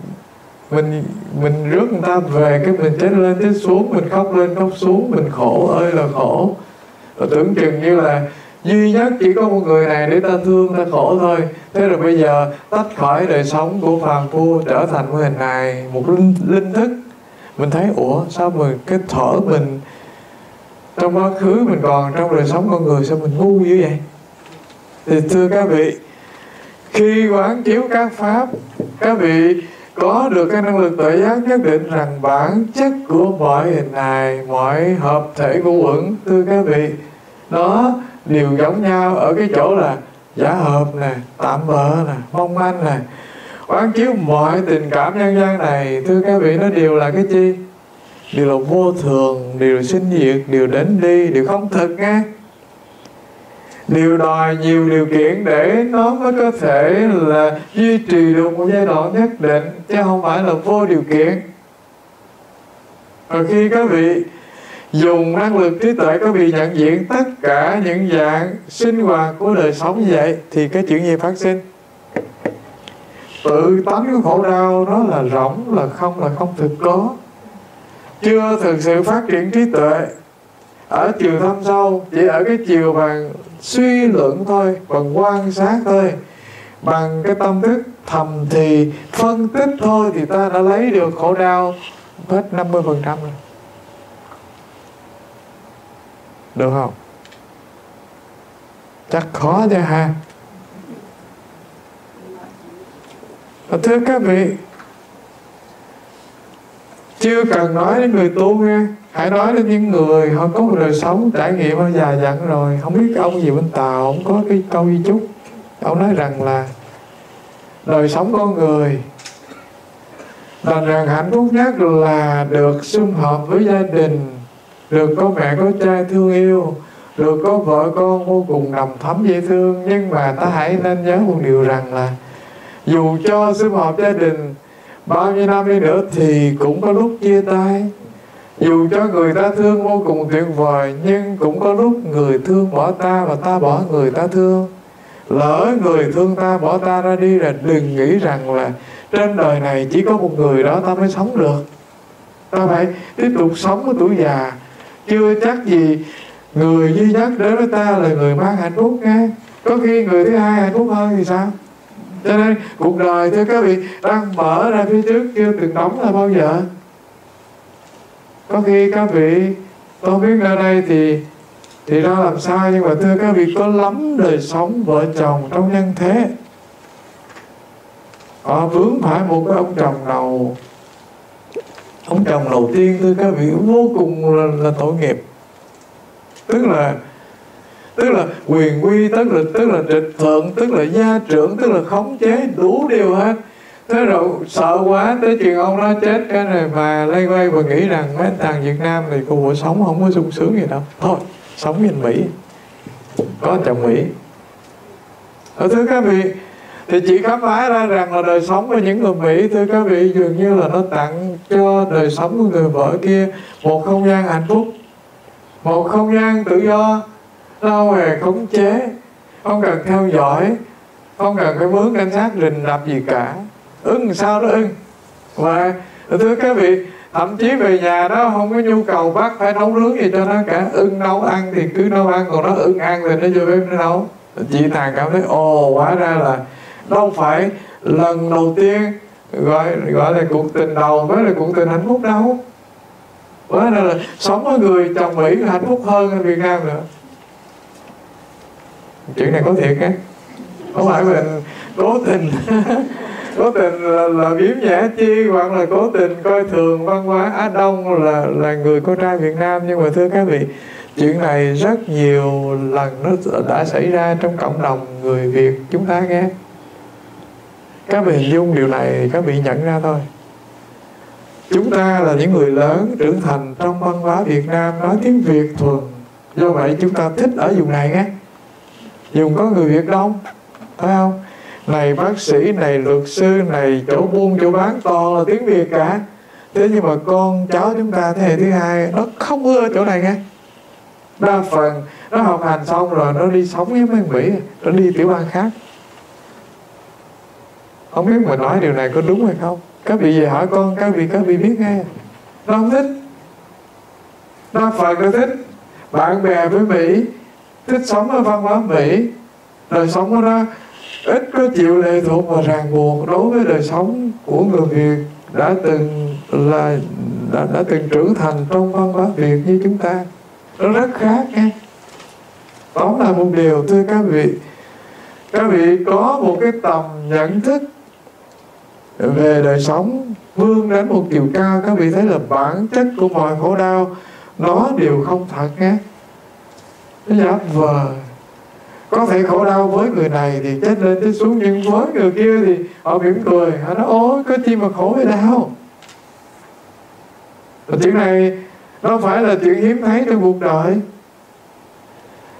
mình mình rước người ta về cái mình chết lên chết xuống mình khóc lên khóc xuống mình khổ ơi là khổ. Rồi tưởng chừng như là duy nhất chỉ có một người này để ta thương ta khổ thôi. Thế rồi bây giờ tách khỏi đời sống của phàm phu trở thành một hình hài một linh, linh thức. Mình thấy ủa sao mà cái thở mình trong quá khứ mình còn trong đời sống con người sao mình ngu như vậy? Thì thưa các vị khi quán chiếu các pháp các vị có được cái năng lực tự giác nhất định rằng bản chất của mọi hình hài mọi hợp thể ngũ uẩn, thưa các vị nó đều giống nhau ở cái chỗ là giả hợp nè tạm bợ nè mong manh nè. Quán chiếu mọi tình cảm nhân gian này thưa các vị nó đều là cái chi? Đều là vô thường đều là sinh diệt đều đến đi đều không thực nghe đều đòi nhiều điều kiện để nó mới có thể là duy trì được một giai đoạn nhất định, chứ không phải là vô điều kiện. Và khi các vị dùng năng lực trí tuệ, các vị nhận diện tất cả những dạng sinh hoạt của đời sống như vậy, thì cái chuyện gì phát sinh? Tự tánh của khổ đau nó là rỗng, là không là không thực có. Chưa thực sự phát triển trí tuệ, ở chiều thâm sâu, chỉ ở cái chiều bằng suy luận thôi, bằng quan sát thôi. Bằng cái tâm thức thầm thì phân tích thôi thì ta đã lấy được khổ đau hết 50% rồi. Được không? Chắc khó chứ ha. Thưa các vị chưa cần nói đến người tu nghe, hãy nói đến những người họ có một đời sống trải nghiệm họ già dặn rồi. Không biết ông gì bên tàu ông có cái câu di chúc. Ông nói rằng là đời sống con người đành rằng hạnh phúc nhất là được sum họp với gia đình được có mẹ có cha thương yêu được có vợ con vô cùng đầm thấm dễ thương. Nhưng mà ta hãy nên nhớ một điều rằng là dù cho sum họp gia đình bao nhiêu năm đi nữa thì cũng có lúc chia tay. Dù cho người ta thương vô cùng tuyệt vời, nhưng cũng có lúc người thương bỏ ta và ta bỏ người ta thương. Lỡ người thương ta bỏ ta ra đi là đừng nghĩ rằng là trên đời này chỉ có một người đó ta mới sống được. Ta phải tiếp tục sống với tuổi già. Chưa chắc gì người duy nhất đến với ta là người mang hạnh phúc nghe có khi người thứ hai hạnh phúc hơn thì sao? Cho nên cuộc đời thưa các vị đang mở ra phía trước chưa từng đóng là bao giờ. Có khi các vị tôi biết nơi đây thì thì ra làm sao nhưng mà thưa các vị có lắm đời sống vợ chồng trong nhân thế. Họ vướng phải một cái ông chồng đầu. Ông chồng đầu tiên thưa các vị vô cùng là, là tội nghiệp. Tức là tức là quyền quy tức là tức là trịch thượng tức là gia trưởng, tức là khống chế đủ điều hết. Thế rồi sợ quá, tới chuyện ông nó chết, cái này mà lây quay và nghĩ rằng mấy thằng Việt Nam thì cuộc sống không có sung sướng gì đâu. Thôi, sống bên Mỹ. Có chồng Mỹ. Ở thưa các vị, thì chị khám phá ra rằng là đời sống của những người Mỹ, thưa các vị, dường như là nó tặng cho đời sống của người vợ kia một không gian hạnh phúc, một không gian tự do đâu hề khống chế. Không cần theo dõi. Không cần phải mướn cảnh sát rình đập gì cả. Ưng sao đó ưng và thưa các vị, thậm chí về nhà đó không có nhu cầu bắt phải nấu nướng gì cho nó cả. Ưng nấu ăn thì cứ nấu ăn, còn nó ưng ăn thì nó vô bếp nó nấu. Chị thằng cảm thấy ồ, hóa ra là đâu phải lần đầu tiên gọi gọi là cuộc tình đầu mới là cuộc tình hạnh phúc đâu. Hóa ra là sống với người chồng mỹ hạnh phúc hơn ở việt nam nữa chuyện này có thiệt á. Không phải mình cố tình. Cố tình là, là biếm nhã chi hoặc là cố tình coi thường văn hóa Á Đông là là người con trai Việt Nam. Nhưng mà thưa các vị chuyện này rất nhiều lần nó đã xảy ra trong cộng đồng người Việt chúng ta nghe. Các vị hình dung điều này các vị nhận ra thôi. Chúng ta là những người lớn trưởng thành trong văn hóa Việt Nam nói tiếng Việt thuần. Do vậy chúng ta thích ở vùng này nghe dùng có người Việt đông phải không? Này bác sĩ, này luật sư, này chỗ buôn, chỗ bán toàn là tiếng Việt cả. Thế nhưng mà con cháu chúng ta thế hệ thứ hai, nó không ưa chỗ này nghe. Đa phần, nó học hành xong rồi, nó đi sống với mấy Mỹ, nó đi tiểu bang khác. Không biết mình nói điều này có đúng hay không? Các vị về hỏi con, các vị các vị biết nghe. Nó không thích. Đa phần nó thích bạn bè với Mỹ thích sống ở văn hóa Mỹ đời sống của nó ít có chịu lệ thuộc và ràng buộc đối với đời sống của người Việt đã từng là đã, đã từng trưởng thành trong văn hóa Việt như chúng ta. Nó rất khác nghe tóm lại một điều thưa các vị các vị có một cái tầm nhận thức về đời sống vươn đến một chiều cao các vị thấy là bản chất của mọi khổ đau nó đều không thật nhé nó giả vờ có thể khổ đau với người này thì chết lên chết xuống, nhưng với người kia thì họ mỉm cười. Họ nói, ôi, có chi mà khổ hay đau? Và chuyện này, nó phải là chuyện hiếm thấy trong cuộc đời.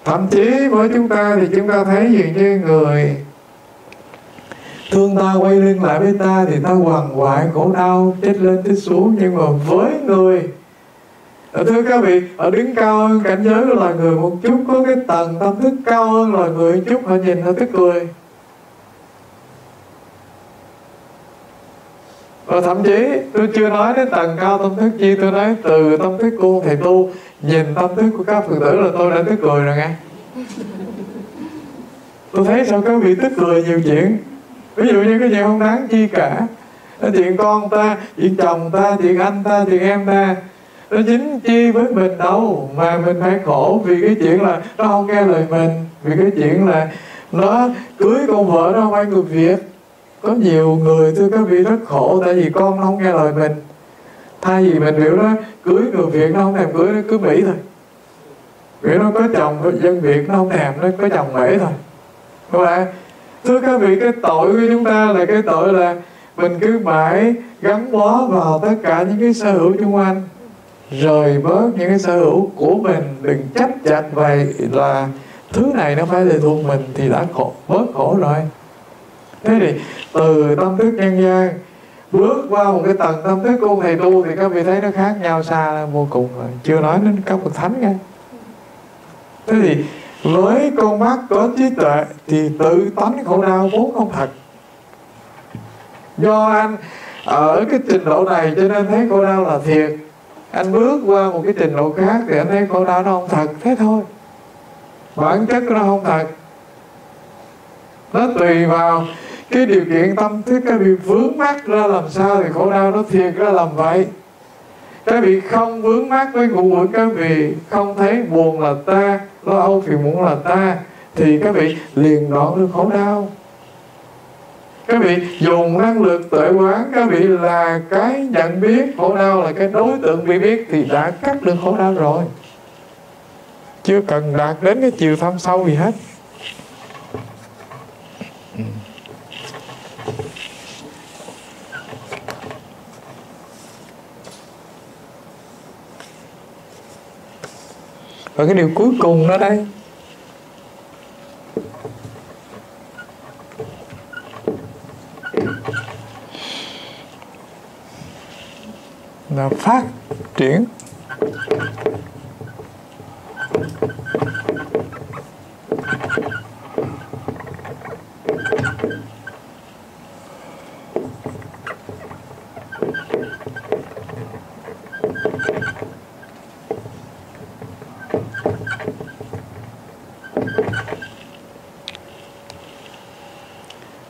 Thậm chí với chúng ta thì chúng ta thấy dường như người thương ta quay lưng lại với ta thì ta hoàng hoại khổ đau, chết lên chết xuống. Nhưng mà với người Dạ, thưa các vị, ở đứng cao hơn cảnh giới của loài người một chút, có cái tầng tâm thức cao hơn loài người một chút họ nhìn họ tức cười. Và thậm chí, tôi chưa nói đến tầng cao tâm thức chi, tôi nói từ tâm thức của thầy tu, nhìn tâm thức của các phật tử là tôi đã tức cười rồi nghe. Tôi thấy sao các vị tức cười nhiều chuyện. Ví dụ như cái chuyện không đáng chi cả. Chuyện con ta, chuyện chồng ta, chuyện anh ta, chuyện em ta nó chính chi với mình đâu, mà mình phải khổ vì cái chuyện là nó không nghe lời mình, vì cái chuyện là nó cưới con vợ nó không phải người việt. Có nhiều người thưa các vị rất khổ, tại vì con nó không nghe lời mình. Thay vì mình biểu đó, cưới người việt nó không thèm cưới, nó cứ mỹ thôi. Vì nó có chồng dân việt nó không thèm, nó có chồng mỹ thôi. Các bạn thưa các vị, cái tội của chúng ta là cái tội là mình cứ mãi gắn bó vào tất cả những cái sở hữu xung quanh rời bớt những cái sở hữu của mình, đừng chấp chặt vậy là thứ này nó phải lệ thuộc mình thì đã khổ, bớt khổ rồi. Thế thì từ tâm thức nhân gian, bước qua một cái tầng tâm thức của thầy tu thì các vị thấy nó khác nhau xa vô cùng rồi. Chưa nói đến các bậc thánh nghe thế thì với con mắt có trí tuệ thì tự tánh khổ đau vốn không thật. Do anh ở cái trình độ này cho nên thấy khổ đau là thiệt anh bước qua một cái trình độ khác thì anh thấy khổ đau nó không thật. Thế thôi. Bản chất nó không thật. Nó tùy vào cái điều kiện tâm thức, cái bị vướng mắc ra làm sao thì khổ đau nó thiệt ra làm vậy. Cái bị không vướng mắc với ngũ uẩn cái vị không thấy buồn là ta, lo âu phiền muộn là ta, thì các vị liền đoạn được khổ đau các vị dùng năng lực tuệ quán, các vị là cái nhận biết khổ đau là cái đối tượng bị biết thì đã cắt được khổ đau rồi. Chưa cần đạt đến cái chiều thâm sâu gì hết. Và cái điều cuối cùng đó đây là phát triển.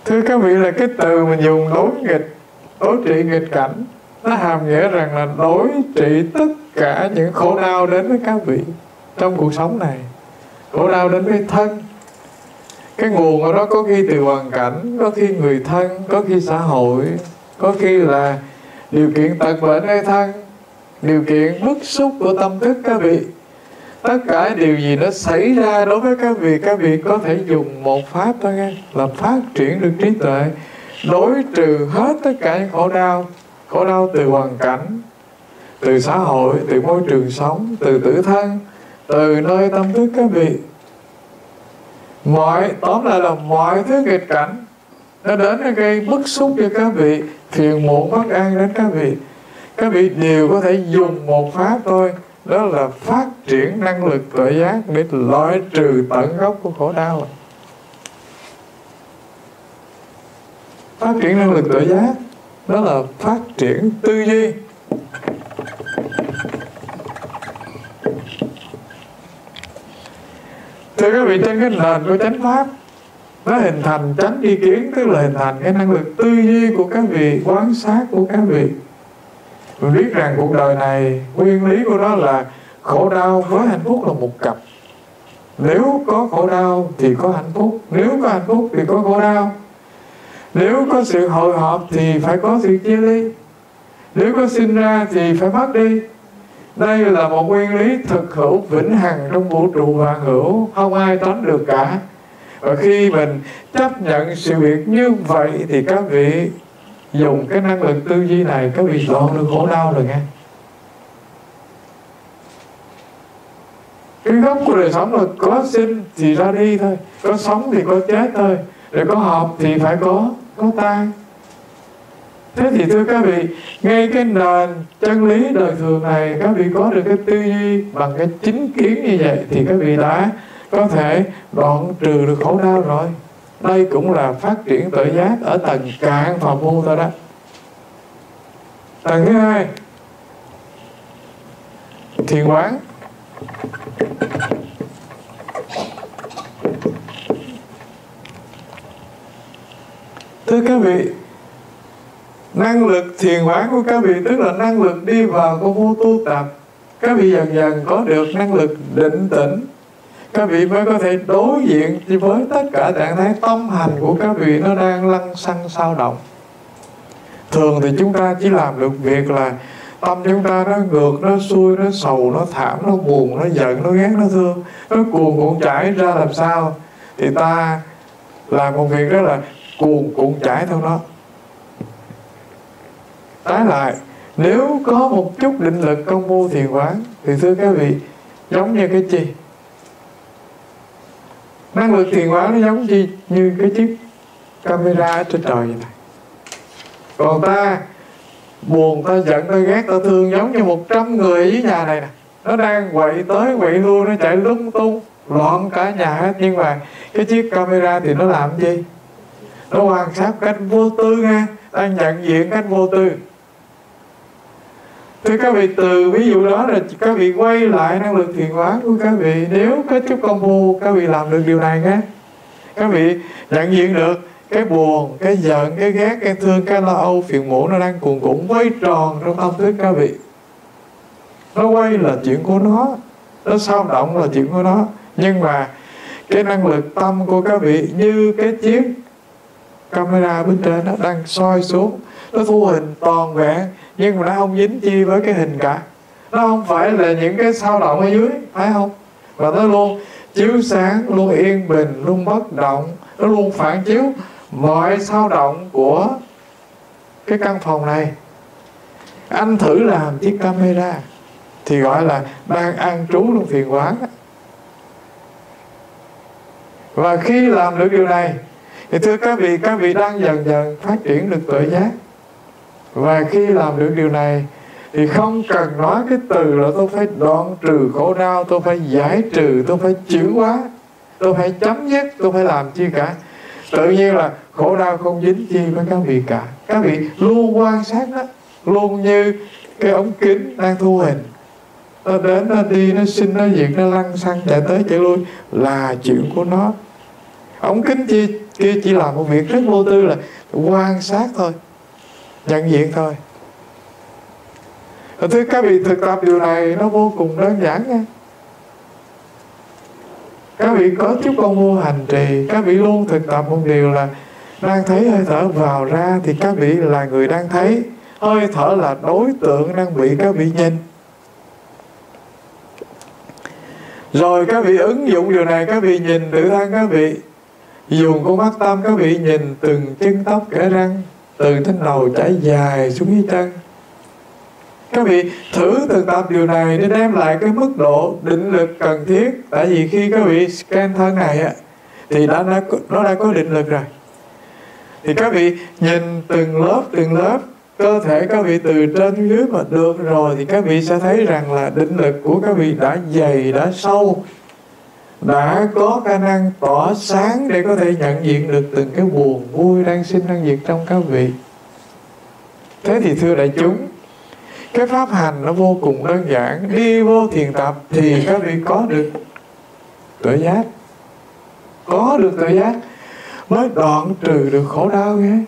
Thưa các vị, là cái từ mình dùng đối nghịch, đối trị nghịch cảnh nó hàm nghĩa rằng là đối trị tất cả những khổ đau đến với các vị trong cuộc sống này. Khổ đau đến với thân. Cái nguồn của nó có khi từ hoàn cảnh, có khi người thân, có khi xã hội, có khi là điều kiện tật bệnh hay thân, điều kiện bức xúc của tâm thức các vị. Tất cả điều gì nó xảy ra đối với các vị các vị có thể dùng một pháp thôi nghe là phát triển được trí tuệ, đối trừ hết tất cả những khổ đau khổ đau từ hoàn cảnh, từ xã hội, từ môi trường sống, từ tử thân, từ nơi tâm thức các vị. Mọi, tóm lại là mọi thứ nghịch cảnh, nó đến nó gây bức xúc cho các vị, phiền muộn bất an đến các vị. Các vị đều có thể dùng một pháp thôi, đó là phát triển năng lực tuệ giác để loại trừ tận gốc của khổ đau. Phát triển năng lực tuệ giác đó là phát triển tư duy. Thưa các vị, trên cái nền của chánh pháp, nó hình thành chánh ý kiến, tức là hình thành cái năng lực tư duy của các vị, quan sát của các vị. Mình biết rằng cuộc đời này, nguyên lý của nó là khổ đau với hạnh phúc là một cặp. Nếu có khổ đau thì có hạnh phúc, nếu có hạnh phúc thì có khổ đau nếu có sự hội họp thì phải có sự chia ly. Nếu có sinh ra thì phải mất đi. Đây là một nguyên lý thực hữu vĩnh hằng trong vũ trụ và hữu, không ai tránh được cả. Và khi mình chấp nhận sự việc như vậy thì các vị dùng cái năng lực tư duy này, các vị dọn được khổ đau rồi nghe. Cái gốc của đời sống là có sinh thì ra đi thôi, có sống thì có chết thôi. Rồi có hợp thì phải có có tan thế thì thưa các vị, ngay cái nền chân lý đời thường này, các vị có được cái tư duy bằng cái chính kiến như vậy thì các vị đã có thể đoạn trừ được khổ đau rồi. Đây cũng là phát triển tự giác ở tầng cạn phạm môn thôi đó. Tầng thứ hai, thiền quán. Thưa các vị, năng lực thiền quán của các vị, tức là năng lực đi vào công phu tu tập, các vị dần dần có được năng lực định tĩnh. Các vị mới có thể đối diện với tất cả trạng thái tâm hành của các vị, nó đang lăn xăng sao động. Thường thì chúng ta chỉ làm được việc là tâm chúng ta nó ngược, nó xuôi, nó sầu, nó thảm, nó buồn, nó giận, nó ghét, nó thương. Nó cuồng cuộn chảy ra làm sao? Thì ta làm một việc đó là cuồn cuộn chảy theo nó. Trái lại nếu có một chút định lực công phu thiền quán thì thưa các vị giống như cái chi? Năng lực thiền quán nó giống như, như cái chiếc camera ở trên trời vậy này. Còn ta buồn ta giận ta ghét ta thương giống như một trăm người dưới nhà này nè. Nó đang quậy tới quậy luôn nó chạy lung tung loạn cả nhà hết. Nhưng mà cái chiếc camera thì nó làm gì nó quan sát cách vô tư nha. Ta nhận diện cách vô tư. Thưa các vị, từ ví dụ đó là các vị quay lại năng lực thiền quán của các vị. Nếu có chút công phu, các vị làm được điều này nhé các vị nhận diện được cái buồn, cái giận, cái ghét, cái thương, cái lo âu, phiền muộn nó đang cuồn cuộn quay tròn trong tâm thức các vị. Nó quay là chuyện của nó. Nó sao động là chuyện của nó. Nhưng mà cái năng lực tâm của các vị như cái chiếc camera bên trên nó đang soi xuống. Nó thu hình toàn vẹn nhưng mà nó không dính chi với cái hình cả. Nó không phải là những cái sao động ở dưới, phải không? Và nó luôn chiếu sáng, luôn yên bình, luôn bất động. Nó luôn phản chiếu mọi sao động của cái căn phòng này. Anh thử làm chiếc camera, thì gọi là đang an trú trong thiền quán và khi làm được điều này thì thưa các vị các vị đang dần dần phát triển được tự giác. Và khi làm được điều này, thì không cần nói cái từ là tôi phải đoạn trừ khổ đau, tôi phải giải trừ, tôi phải chuyển hóa, tôi phải chấm dứt, tôi phải làm chi cả. Tự nhiên là khổ đau không dính chi với các vị cả. Các vị luôn quan sát đó luôn như cái ống kính đang thu hình. Nó đến, nó đi, nó sinh, nó diệt, nó lăn xăng chạy tới chạy lui là chuyện của nó. Ống kính chi kia chỉ làm một việc rất vô tư là quan sát thôi, nhận diện thôi. Thưa các vị thực tập, điều này nó vô cùng đơn giản nha. Các vị có chút công vô hành trì, Các vị luôn thực tập một điều là Đang thấy hơi thở vào ra Thì các vị là người đang thấy, Hơi thở là đối tượng đang bị các vị nhìn. Rồi các vị ứng dụng điều này, Các vị nhìn tự thân các vị. Dùng con mắt tâm các vị nhìn từng chân tóc kẻ răng Từ trên đầu chảy dài xuống dưới chân. Các vị thử thực tập điều này để đem lại cái mức độ định lực cần thiết. Tại vì khi các vị scan thân này á thì đã, đã nó đã có định lực rồi. Thì các vị nhìn từng lớp từng lớp cơ thể các vị từ trên dưới mà được rồi thì các vị sẽ thấy rằng là định lực của các vị đã dày đã sâu đã có khả năng tỏ sáng để có thể nhận diện được từng cái buồn vui đang sinh đang diệt trong các vị. Thế thì thưa đại chúng, cái pháp hành nó vô cùng đơn giản. Đi vô thiền tập thì các vị có được tự giác. Có được tự giác mới đoạn trừ được khổ đau nghe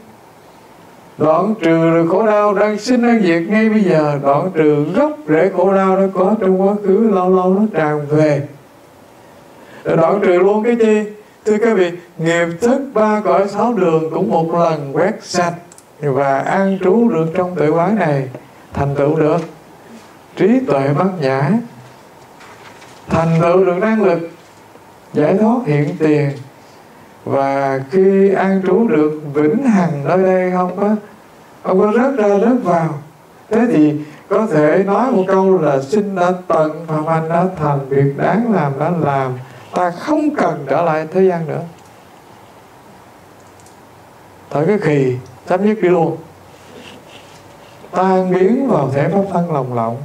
đoạn trừ được khổ đau đang sinh đang diệt ngay bây giờ. Đoạn trừ gốc rễ khổ đau nó có trong quá khứ, lâu lâu nó tràn về đoạn trừ luôn cái chi. Thưa các vị, nghiệp thức ba cõi sáu đường cũng một lần quét sạch và an trú được trong tự quán này, thành tựu được. Trí tuệ bát nhã, thành tựu được năng lực, giải thoát hiện tiền. Và khi an trú được vĩnh hằng nơi đây không có không có rớt ra rớt vào, thế thì có thể nói một câu là sinh đã tận phạm anh đã thành việc đáng làm đã làm ta không cần trở lại thế gian nữa. Thời cái khì chấm dứt đi luôn. Tan biến vào thể pháp thân lòng lộng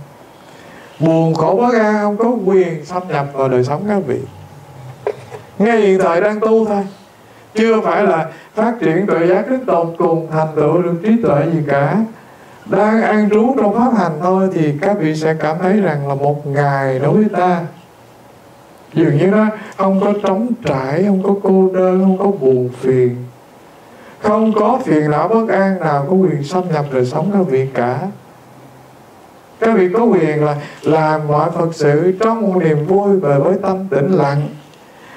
buồn khổ bất an không có quyền xâm nhập vào đời sống các vị. Ngay hiện tại đang tu thôi. Chưa phải là phát triển tuệ giác đến tột cùng thành tựu được trí tuệ gì cả. Đang an trú trong pháp hành thôi thì các vị sẽ cảm thấy rằng là một ngày đối với ta dường như nó không có trống trải không có cô đơn không có buồn phiền. Không có phiền não bất an nào, có quyền xâm nhập đời sống các vị cả. Các vị có quyền là làm mọi phật sự trong một niềm vui và với tâm tĩnh lặng.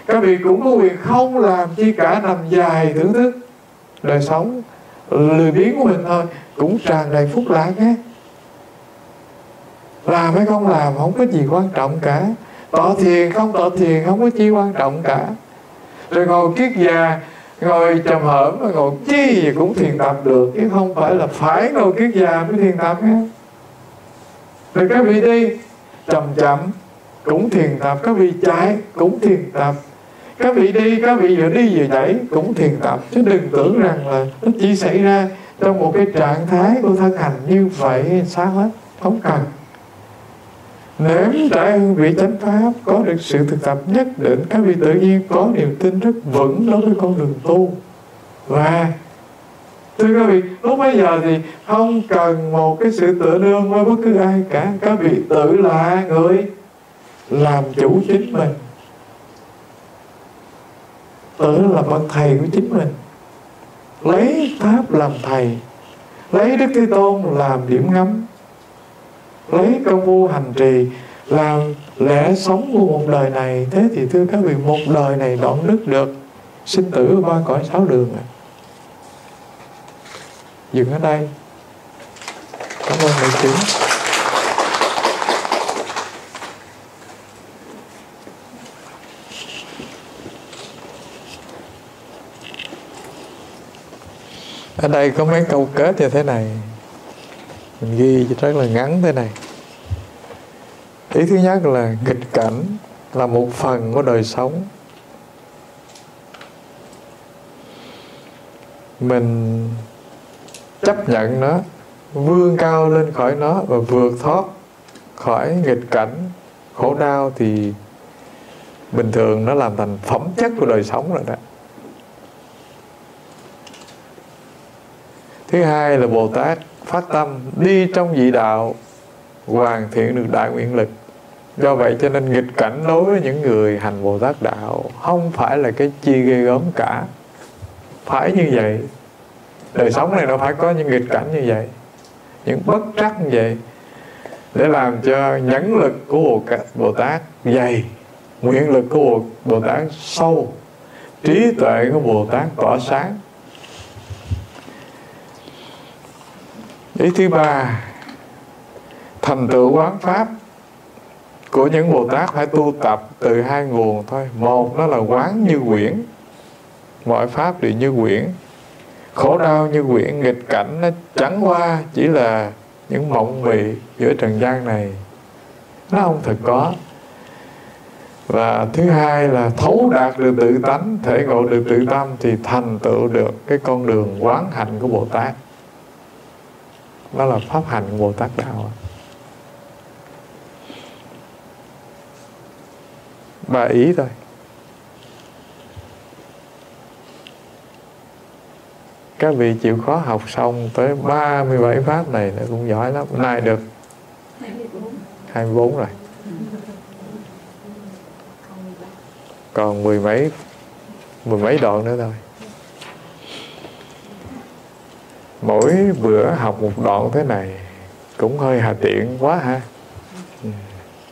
Các vị cũng có quyền không làm chi cả nằm dài thưởng thức đời sống. Lười biếng của mình thôi, cũng tràn đầy phúc lạc nhé. Làm hay không làm, không có gì quan trọng cả tọa thiền không tọa thiền không có chi quan trọng cả. Rồi ngồi kiết già, ngồi trầm hởm mà ngồi chi gì cũng thiền tập được, chứ không phải là phải ngồi kiết già mới thiền tập nhé rồi các vị đi, chậm chậm, cũng thiền tập các vị chạy, cũng thiền tập các vị đi, các vị vừa đi vừa nhảy, cũng thiền tập chứ đừng tưởng rằng là nó chỉ xảy ra trong một cái trạng thái của thân hành như vậy sao hết, không cần nếu đại hương vị chánh pháp có được sự thực tập nhất định, các vị tự nhiên có niềm tin rất vững đối với con đường tu. Và, thưa các vị, lúc bây giờ thì không cần một cái sự tự nương với bất cứ ai cả. Các vị tự là người làm chủ chính mình. Tự là bậc thầy của chính mình. Lấy pháp làm thầy. Lấy đức thế tôn làm điểm ngắm lấy công phu hành trì, làm lẽ sống của một đời này. Thế thì thưa các vị, một đời này đoạn đức được, sinh tử ba cõi sáu đường à. dừng ở đây. Cảm ơn đại chúng. Ở đây có mấy câu kết như thế này. Mình ghi rất là ngắn thế này ý thứ nhất là nghịch cảnh là một phần của đời sống. Mình chấp nhận nó, vươn cao lên khỏi nó và vượt thoát khỏi nghịch cảnh, khổ đau thì bình thường nó làm thành phẩm chất của đời sống rồi đó. Thứ hai là bồ tát phát tâm đi trong vị đạo hoàn thiện được đại nguyện lực do vậy cho nên nghịch cảnh đối với những người hành bồ tát đạo không phải là cái chi ghê gớm cả. Phải như vậy. Đời sống này nó phải có những nghịch cảnh như vậy. Những bất trắc như vậy. Để làm cho nhẫn lực của bồ tát dày, nguyện lực của bồ tát sâu, trí tuệ của bồ tát tỏa sáng. Ý thứ ba, thành tựu quán pháp của những bồ tát phải tu tập từ hai nguồn thôi. Một đó là quán như quyển. Mọi pháp đều như quyển. Khổ đau như quyển, nghịch cảnh nó chẳng qua chỉ là những mộng mị giữa trần gian này. Nó không thực có. Và thứ hai là thấu đạt được tự tánh, thể ngộ được tự tâm thì thành tựu được cái con đường quán hành của bồ tát. Đó là pháp hành của bồ tát đạo. Ba ý thôi. Các vị chịu khó học xong tới 37 pháp này nó cũng giỏi lắm. Nay được 24 rồi. Còn mười mấy mười mấy đoạn nữa thôi. Mỗi bữa học một đoạn thế này cũng hơi hà tiện quá ha. Ừ.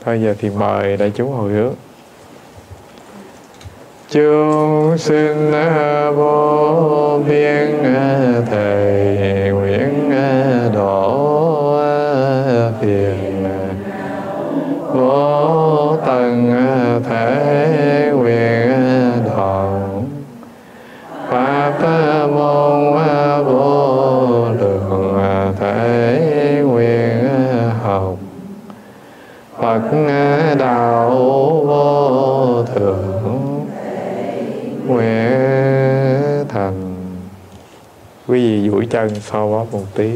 Thôi giờ thì mời đại chúng hồi hướng chúng sinh vô biên thầy nguyện độ phiền. Vô tận thể nguyện đoạn pháp môn vô lượng thể nguyện học. Phật đạo nguyện thành. Quý vị duỗi chân sau bóp một tí.